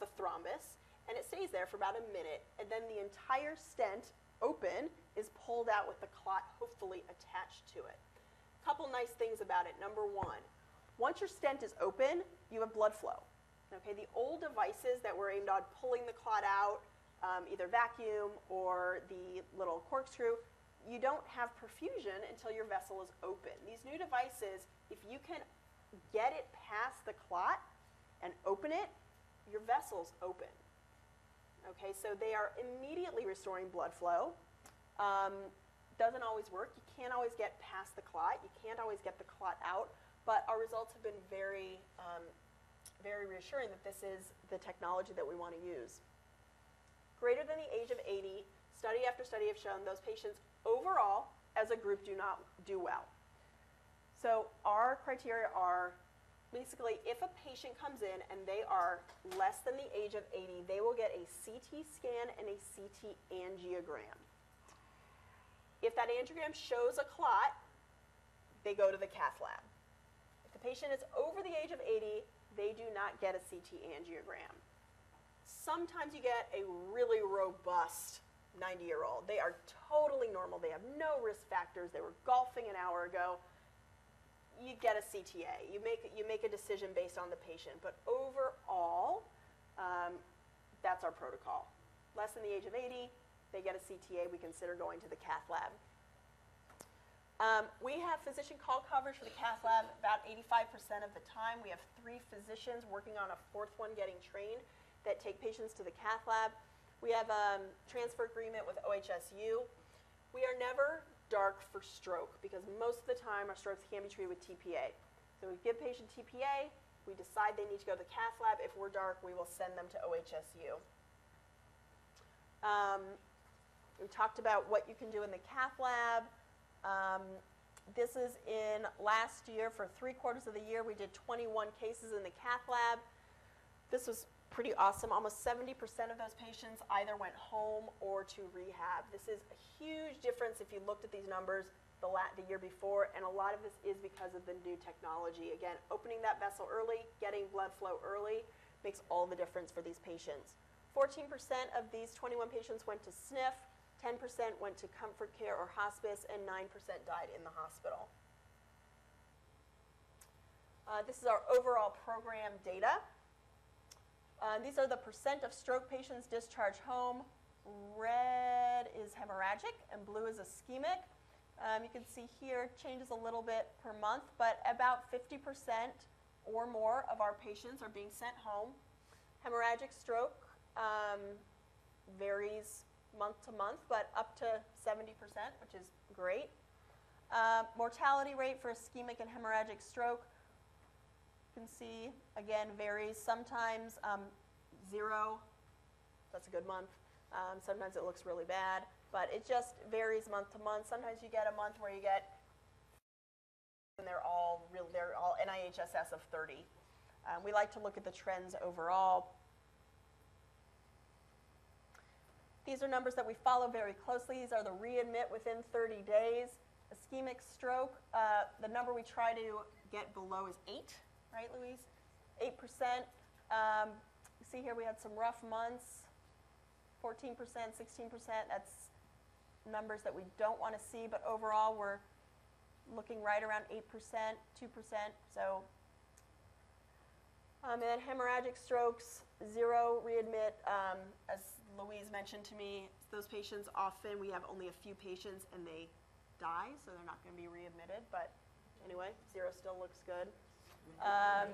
the thrombus, and it stays there for about a minute, and then the entire stent, open, is pulled out with the clot hopefully attached to it. A Couple nice things about it. Number one, once your stent is open, you have blood flow. Okay, the old devices that were aimed on pulling the clot out, um, either vacuum or the little corkscrew, you don't have perfusion until your vessel is open. These new devices, if you can get it past the clot and open it, your vessel's open. Okay, so they are immediately restoring blood flow. Um, doesn't always work. You can't always get past the clot. You can't always get the clot out. But our results have been very, um, very reassuring that this is the technology that we want to use. Greater than the age of 80, study after study have shown those patients overall, as a group, do not do well. So our criteria are basically if a patient comes in and they are less than the age of 80, they will get a CT scan and a CT angiogram. If that angiogram shows a clot, they go to the cath lab. Patient is over the age of 80, they do not get a CT angiogram. Sometimes you get a really robust 90 year old. They are totally normal. They have no risk factors. They were golfing an hour ago. You get a CTA. You make, you make a decision based on the patient. But overall, um, that's our protocol. Less than the age of 80, they get a CTA. We consider going to the cath lab. Um, we have physician call coverage for the cath lab about 85% of the time. We have three physicians working on a fourth one getting trained that take patients to the cath lab. We have a um, transfer agreement with OHSU. We are never dark for stroke because most of the time our strokes can be treated with TPA. So we give patient TPA, we decide they need to go to the cath lab. If we're dark, we will send them to OHSU. Um, we talked about what you can do in the cath lab. Um, this is in last year for three quarters of the year. We did 21 cases in the cath lab. This was pretty awesome. Almost 70% of those patients either went home or to rehab. This is a huge difference if you looked at these numbers the, the year before, and a lot of this is because of the new technology. Again, opening that vessel early, getting blood flow early, makes all the difference for these patients. 14% of these 21 patients went to SNF, 10% went to comfort care or hospice, and 9% died in the hospital. Uh, this is our overall program data. Uh, these are the percent of stroke patients discharged home. Red is hemorrhagic and blue is ischemic. Um, you can see here changes a little bit per month, but about 50% or more of our patients are being sent home. Hemorrhagic stroke um, varies month to month, but up to 70%, which is great. Uh, mortality rate for ischemic and hemorrhagic stroke, you can see, again, varies. Sometimes um, zero, that's a good month. Um, sometimes it looks really bad, but it just varies month to month. Sometimes you get a month where you get, and they're all real, they're all NIHSS of 30. Um, we like to look at the trends overall. These are numbers that we follow very closely. These are the readmit within 30 days. Ischemic stroke, uh, the number we try to get below is 8, right, Louise? 8%. Um, you see here we had some rough months 14%, 16%. That's numbers that we don't want to see, but overall we're looking right around 8%, 2%. So, um, and then hemorrhagic strokes, zero readmit. Um, as Louise mentioned to me, those patients often, we have only a few patients and they die, so they're not going to be readmitted. But anyway, zero still looks good. Um,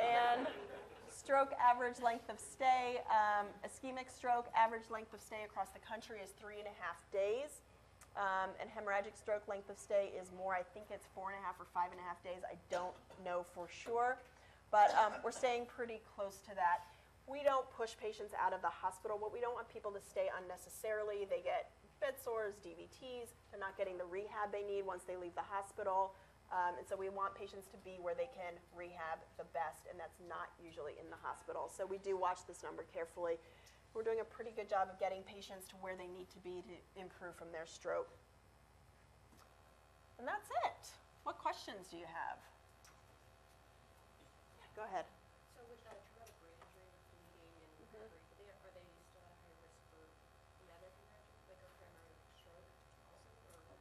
and stroke average length of stay, um, ischemic stroke average length of stay across the country is three and a half days. Um, and hemorrhagic stroke length of stay is more, I think it's four and a half or five and a half days. I don't know for sure. But um, we're staying pretty close to that. We don't push patients out of the hospital. What we don't want people to stay unnecessarily. They get bed sores, DVTs. They're not getting the rehab they need once they leave the hospital. Um, and so we want patients to be where they can rehab the best, and that's not usually in the hospital. So we do watch this number carefully. we're doing a pretty good job of getting patients to where they need to be to improve from their stroke. And that's it. What questions do you have? Go ahead. So with that traumatic brain injury with bleeding and recovery, do they, are they still at a higher risk for another hemorrhage, like a primary stroke also, or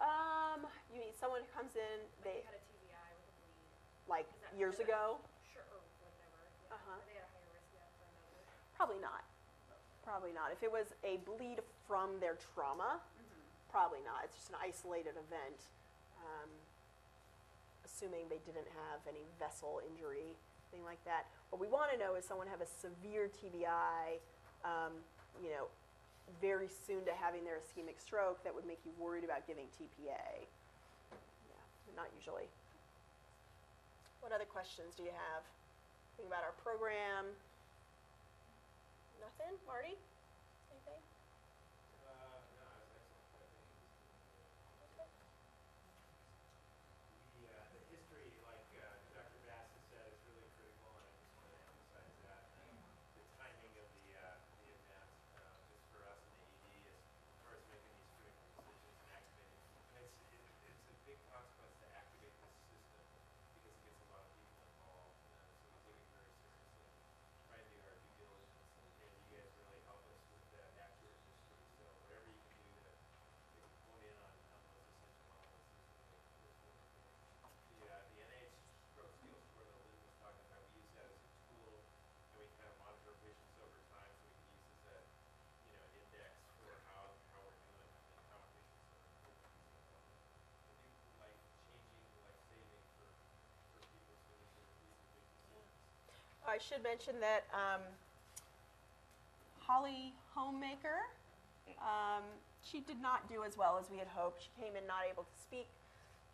Um, you mean someone who comes in, they they, had a TBI with a bleed? like that years ago? Sure, or whatever, yeah. Uh-huh. Are they at a higher risk yet for another? Probably not. Probably not. If it was a bleed from their trauma, probably not. It's just an isolated event. Um, assuming they didn't have any vessel injury, thing like that. What we want to know is someone have a severe TBI, um, you know, very soon to having their ischemic stroke that would make you worried about giving TPA. Not usually. What other questions do you have? Think about our program. Nothing, Marty? Anything? The, uh, the history, like, uh, Dr. Bassett said, is really critical, and I just want to emphasize that. The timing of the, uh, the event, uh, just for us in AED, as far as making these critical decisions and activating. And it's, it, it's a big consequence to activate this system, because it gets a lot of people involved, uh, so we take it very seriously. Try and do our due diligence, and, and you guys really help us with that accurate history, so whatever you can do to, to hone in on, on those essential elements is really, is really important. The, uh, the NIH stroke scale score that Lynn was talking about, we use that as a tool, and we kind of monitor patients over time, so we can use this as, you know, an index for how, how we're doing and how patients are improving. So, um, I think life-changing, life-saving for, for people, so these are, these are big decisions. I should mention that um, Holly Homemaker, um, she did not do as well as we had hoped. She came in not able to speak.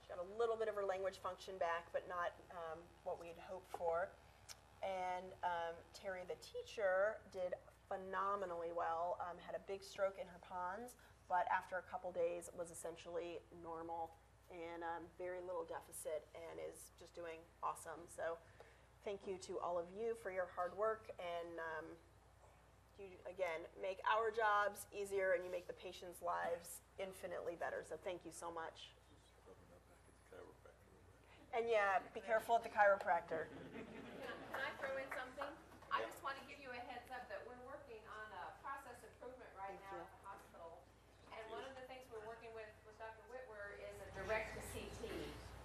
She got a little bit of her language function back, but not um, what we had hoped for. And um, Terry, the teacher, did phenomenally well. Um, had a big stroke in her pons, but after a couple days was essentially normal and um, very little deficit, and is just doing awesome. So, thank you to all of you for your hard work and. Um, you again make our jobs easier and you make the patients' lives infinitely better. So thank you so much. And yeah, be careful at the chiropractor. Can I throw in something? I just want to give you a heads up that we're working on a process improvement right Thank now you. at the hospital. And one of the things we're working with, with Dr. Whitwer is a direct to CT,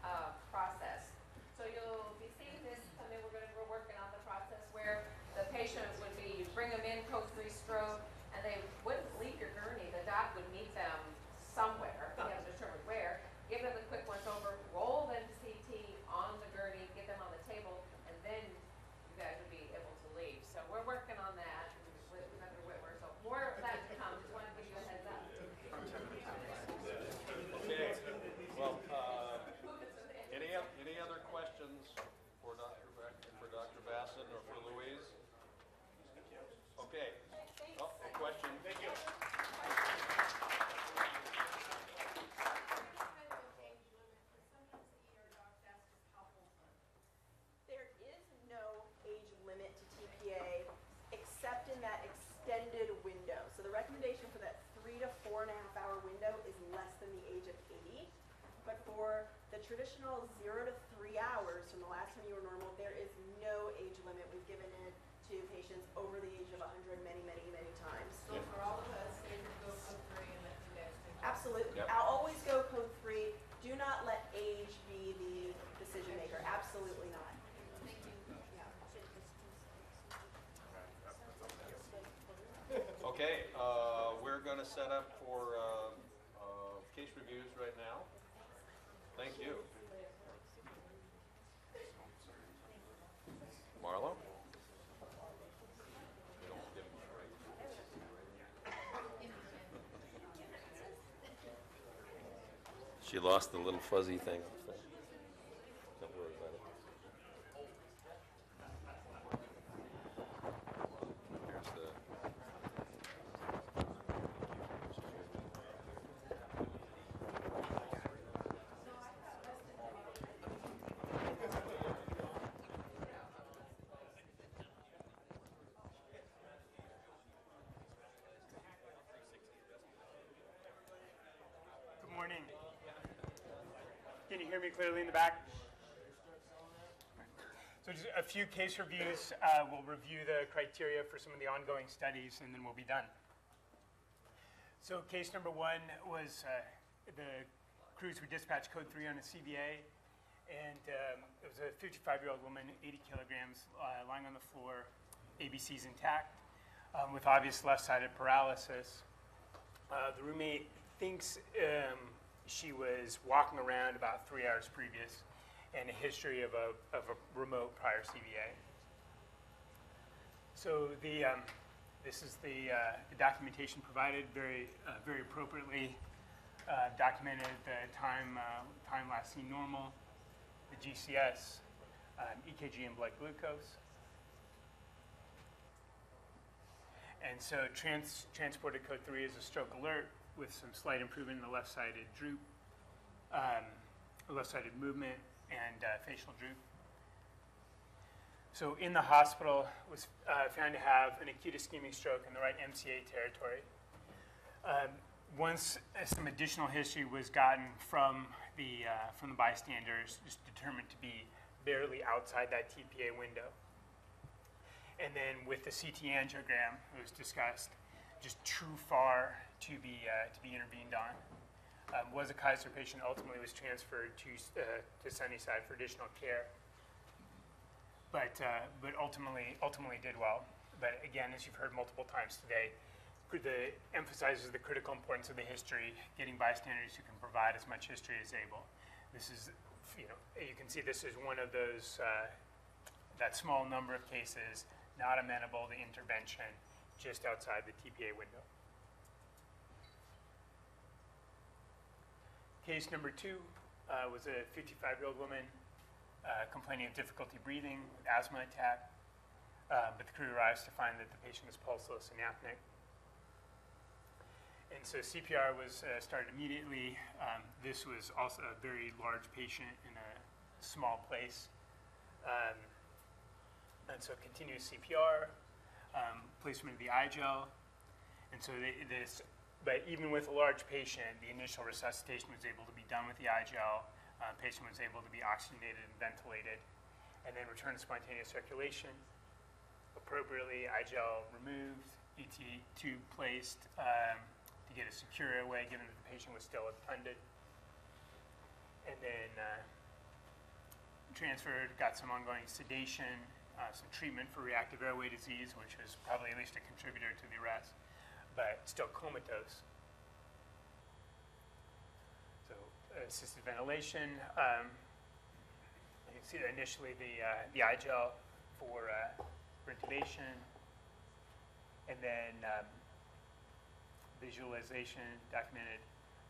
uh, process. So you'll be seeing this come in, we're gonna, we're working on the process where the patient would be, you bring them in, code three stroke, and they wouldn't leave your gurney, the doc would meet them somewhere, we haven't determined where, give them the quick once over, roll them to CT on the gurney, get them on the table, and then you guys would be able to leave. So we're working on that with Dr. Whitwer, so more of that to come, just wanted to give you a heads up. Okay, well, uh, any, oth- any other questions for Dr. Beck, for Dr. Bassett or for Louise? Okay. Oh, a question? Thank you. There is no age limit to TPA except in that extended window. So the recommendation for that three to four and a half hour window is less than the age of 80. But for the traditional zero to three hours from the last time you were normal, there is no age limit. We've given it to patients over the age of 100 many, many, many times. So for all of us, they would go up three and let you guys take. Absolutely. Yep. I'll always go code three. Do not let age be the decision maker. Absolutely not. Okay, uh, we're gonna set up for, uh, uh, case reviews right now. Thank you. Marlo? She lost the little fuzzy thing. Don't worry about it. Here's the. Clearly in the back? So just a few case reviews. Uh, we'll review the criteria for some of the ongoing studies, and then we'll be done. So case number one was uh, the crews were dispatched code three on a CVA, and um, it was a 55-year-old woman, 80 kilograms, uh, lying on the floor, ABCs intact, um, with obvious left-sided paralysis. Uh, the roommate thinks um, she was walking around about three hours previous and a history of a, of a remote prior CVA. So the, um, this is the, uh, the documentation provided very, uh, very appropriately uh, documented the time, uh, time last seen normal, the GCS, um, EKG and blood glucose. And so trans, transported code three is a stroke alert with some slight improvement in the left-sided droop, um, left-sided movement, and uh, facial droop. So in the hospital, was uh, found to have an acute ischemic stroke in the right MCA territory. Um, once uh, some additional history was gotten from the uh, from the bystanders, just determined to be barely outside that TPA window. And then with the CT angiogram, it was discussed, just too far to be uh, to be intervened on um, was a Kaiser patient, ultimately was transferred to, uh, to Sunnyside for additional care. But, uh, but ultimately, ultimately did well. But again, as you've heard multiple times today, the emphasizes the critical importance of the history, getting bystanders who can provide as much history as able. This is, you know, you can see this is one of those, uh, that small number of cases not amenable to intervention just outside the TPA window. Case number two uh, was a 55-year-old woman uh, complaining of difficulty breathing, asthma attack, uh, but the crew arrives to find that the patient is pulseless and apneic. And so CPR was uh, started immediately. Um, this was also a very large patient in a small place. Um, and so continuous CPR, um, placement of the i-gel. And so they, this but even with a large patient, the initial resuscitation was able to be done with the gel. Uh, patient was able to be oxygenated and ventilated, and then return to spontaneous circulation. Appropriately, gel removed, ET tube placed um, to get a secure airway, given that the patient was still appended. And then uh, transferred, got some ongoing sedation, uh, some treatment for reactive airway disease, which was probably at least a contributor to the arrest but still comatose. So assisted ventilation. Um, you can see that initially the, uh, the i-gel for, uh, for intubation, and then um, visualization documented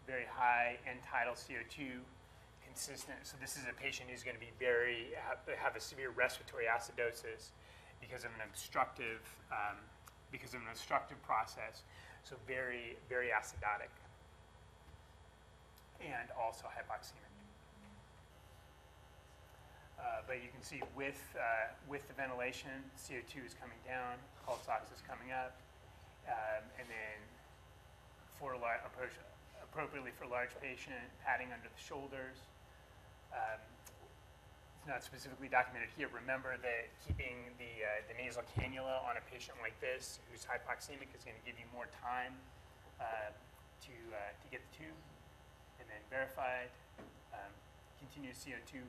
very high end tidal CO2 consistent. So this is a patient who's going to be very have, have a severe respiratory acidosis because of an obstructive um, because of an obstructive process, so very, very acidotic, and also hypoxemic. Uh, but you can see with, uh, with the ventilation, CO2 is coming down, pulse ox is coming up, um, and then for appropriately for large patient, padding under the shoulders. Um, it's not specifically documented here. Remember that keeping the, uh, the nasal cannula on a patient like this who's hypoxemic is going to give you more time uh, to, uh, to get the tube. And then verified, um, continuous CO2.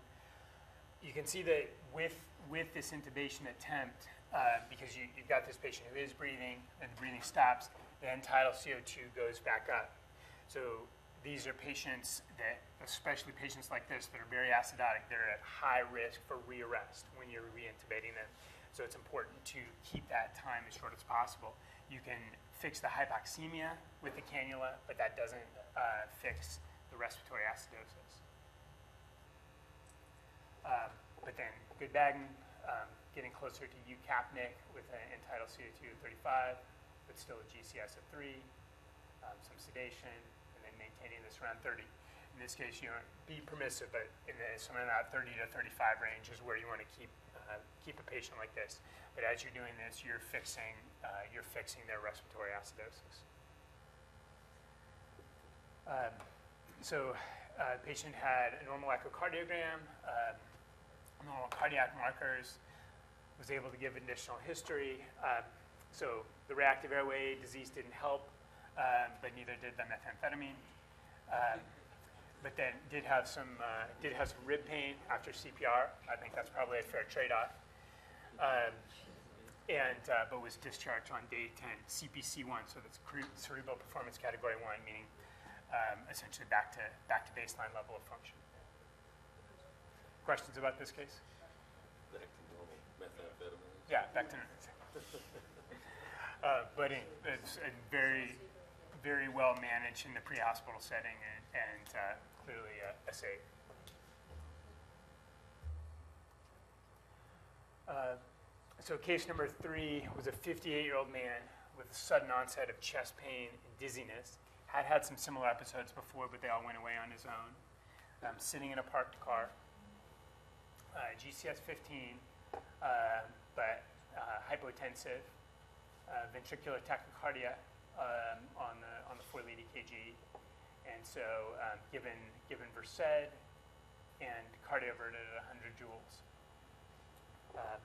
You can see that with, with this intubation attempt, uh, because you, you've got this patient who is breathing and the breathing stops, end-tidal CO2 goes back up. So these are patients that, especially patients like this that are very acidotic, they're at high risk for rearrest when you're reintubating them. So it's important to keep that time as short as possible. You can fix the hypoxemia with the cannula, but that doesn't uh, fix the respiratory acidosis. Um, but then good bagging, um, getting closer to eucapnic with an end-tidal CO2 of 35, but still a GCS of 3, um, some sedation, maintaining this around 30. In this case, you know, be permissive, but in the, somewhere in that 30 to 35 range is where you want to keep uh, keep a patient like this. But as you're doing this, you're fixing uh, you're fixing their respiratory acidosis. Um, so uh, patient had a normal echocardiogram, um, normal cardiac markers, was able to give additional history. Um, so the reactive airway disease didn't help, um, but neither did the methamphetamine. Um, but then did have some uh, did have some rib pain after CPR. I think that's probably a fair trade-off. Um, and uh, but was discharged on day 10, CPC one, so that's cerebral performance category one, meaning um, essentially back to back to baseline level of function. Questions about this case? Back to normal methamphetamine. Yeah, back to uh, but it's uh, very, very well managed in the pre-hospital setting and, and uh, clearly uh, a safe. Uh, so case number three was a 58-year-old man with a sudden onset of chest pain and dizziness. Had had some similar episodes before, but they all went away on his own. Um, sitting in a parked car. Uh, GCS 15, uh, but uh, hypotensive, uh, ventricular tachycardia um, on the on the 4 lead EKG, and so um, given given Versed and cardioverted at 100 joules. Um,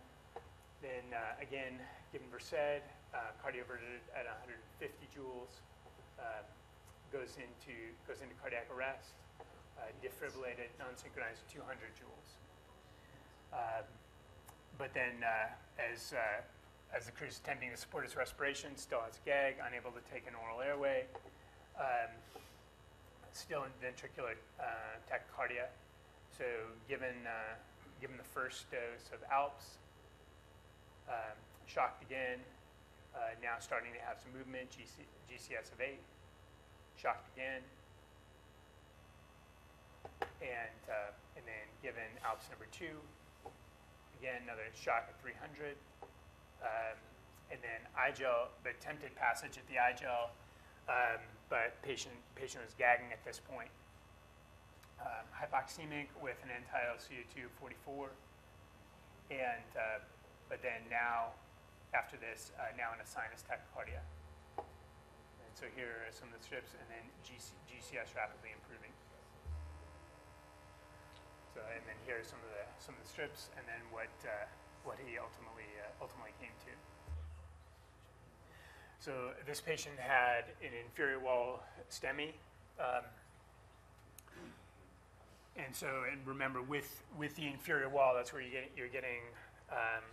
then uh, again, given Versed, uh, cardioverted at 150 joules, uh, goes into goes into cardiac arrest, uh, defibrillated, non-synchronized 200 joules. Um, but then, uh, as uh, as the crew is attempting to support his respiration, still has gag, unable to take an oral airway, um, still in ventricular uh, tachycardia. So, given uh, given the first dose of ALPS, um, shocked again, uh, now starting to have some movement, GC, GCS of 8, shocked again, and, uh, and then given ALPS number 2, again, another shock at 300, um, and then IGEL, the attempted passage at the IGEL, um, but patient, patient was gagging at this point. Um, hypoxemic with an end-tidal CO2 44, and uh, but then now, after this, uh, now in a sinus tachycardia. And so here are some of the strips, and then GC, GCS rapidly improving. So, and then here are some of the some of the strips, and then what uh, what he ultimately uh, ultimately came to. So this patient had an inferior wall STEMI. Um, and so, and remember, with, with the inferior wall, that's where you get, you're getting, um,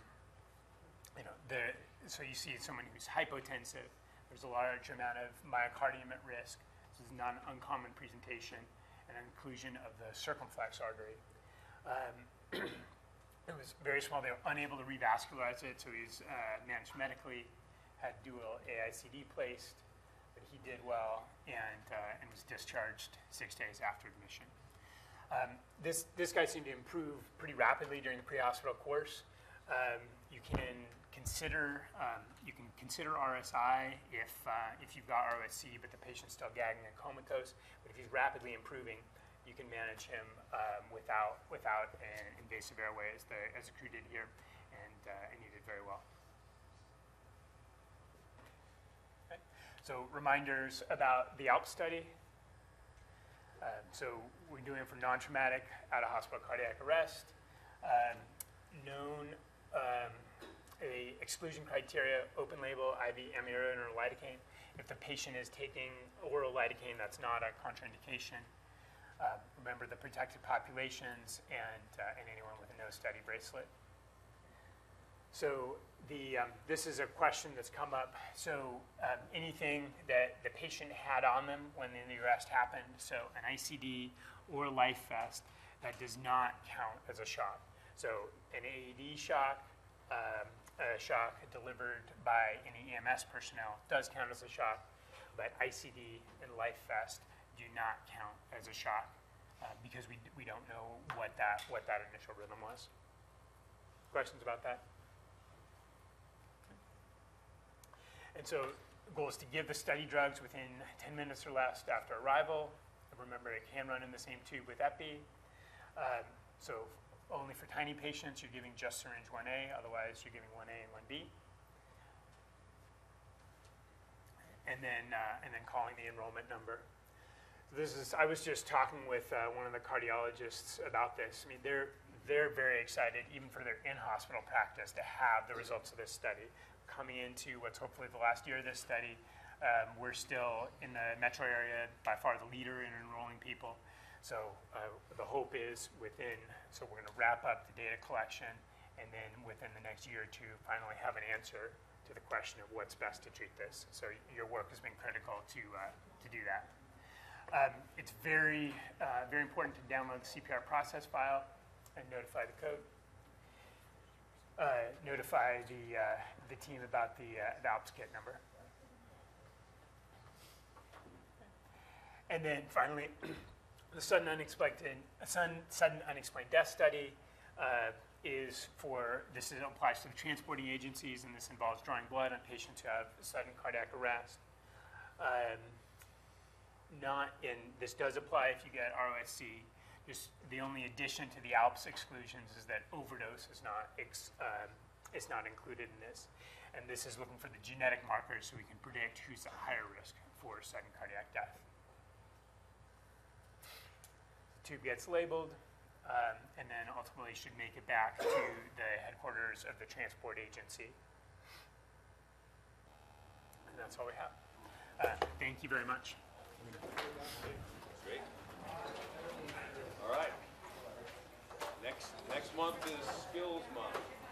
you know, the, so you see someone who's hypotensive. There's a large amount of myocardium at risk. This is not an uncommon presentation, and occlusion of the circumflex artery. Um, it was very small. They were unable to revascularize it, so he's uh, managed medically, had dual AICD placed, but he did well and, uh, and was discharged six days after admission. Um, this, this guy seemed to improve pretty rapidly during the pre-hospital course. Um, you can consider um, you can consider RSI if uh, if you've got ROSC, but the patient's still gagging and comatose. But if he's rapidly improving, you can manage him um, without without an invasive airway, as the as the crew did here, and uh, and you did very well. Okay. So reminders about the ALP study. Um, so we're doing it for non-traumatic out-of-hospital cardiac arrest. Um, known um, a exclusion criteria, open label IV amiodarone or lidocaine. If the patient is taking oral lidocaine, that's not a contraindication. Uh, remember the protected populations and, uh, and anyone with a no study bracelet. So the, um, this is a question that's come up. So um, anything that the patient had on them when the arrest happened, so an ICD or life vest, that does not count as a shock. So an AED shock, um, a shock delivered by any EMS personnel does count as a shock, but ICD and life vest do not count as a shot uh, because we, we don't know what that, what that initial rhythm was. Questions about that? And so the goal is to give the study drugs within 10 minutes or less after arrival. Remember, it can run in the same tube with epi. Um, so only for tiny patients, you're giving just syringe 1A, otherwise you're giving 1A and 1B. And then, uh, and then calling the enrollment number. This is, I was just talking with uh, one of the cardiologists about this. I mean, they're, they're very excited, even for their in-hospital practice, to have the results of this study. Coming into what's hopefully the last year of this study, um, we're still in the metro area, by far the leader in enrolling people. So uh, the hope is within, so we're going to wrap up the data collection, and then within the next year or two, finally have an answer to the question of what's best to treat this. So your work has been critical to, uh, to do that. Um, it's very, uh, very important to download the CPR process file and notify the code. Uh, notify the, uh, the team about the, uh, the ALPS kit number. And then finally, the sudden unexpected, sudden, sudden unexplained death study uh, is for, this is, applies to the transporting agencies, and this involves drawing blood on patients who have sudden cardiac arrest. Um, not in, this does apply if you get ROSC. Just the only addition to the ALPS exclusions is that overdose is not, ex, um, is not included in this. And this is looking for the genetic markers so we can predict who's at higher risk for sudden cardiac death. The tube gets labeled, um, and then ultimately should make it back to the headquarters of the transport agency. And that's all we have. Uh, thank you very much. Great. All right. Next, next month is skills month.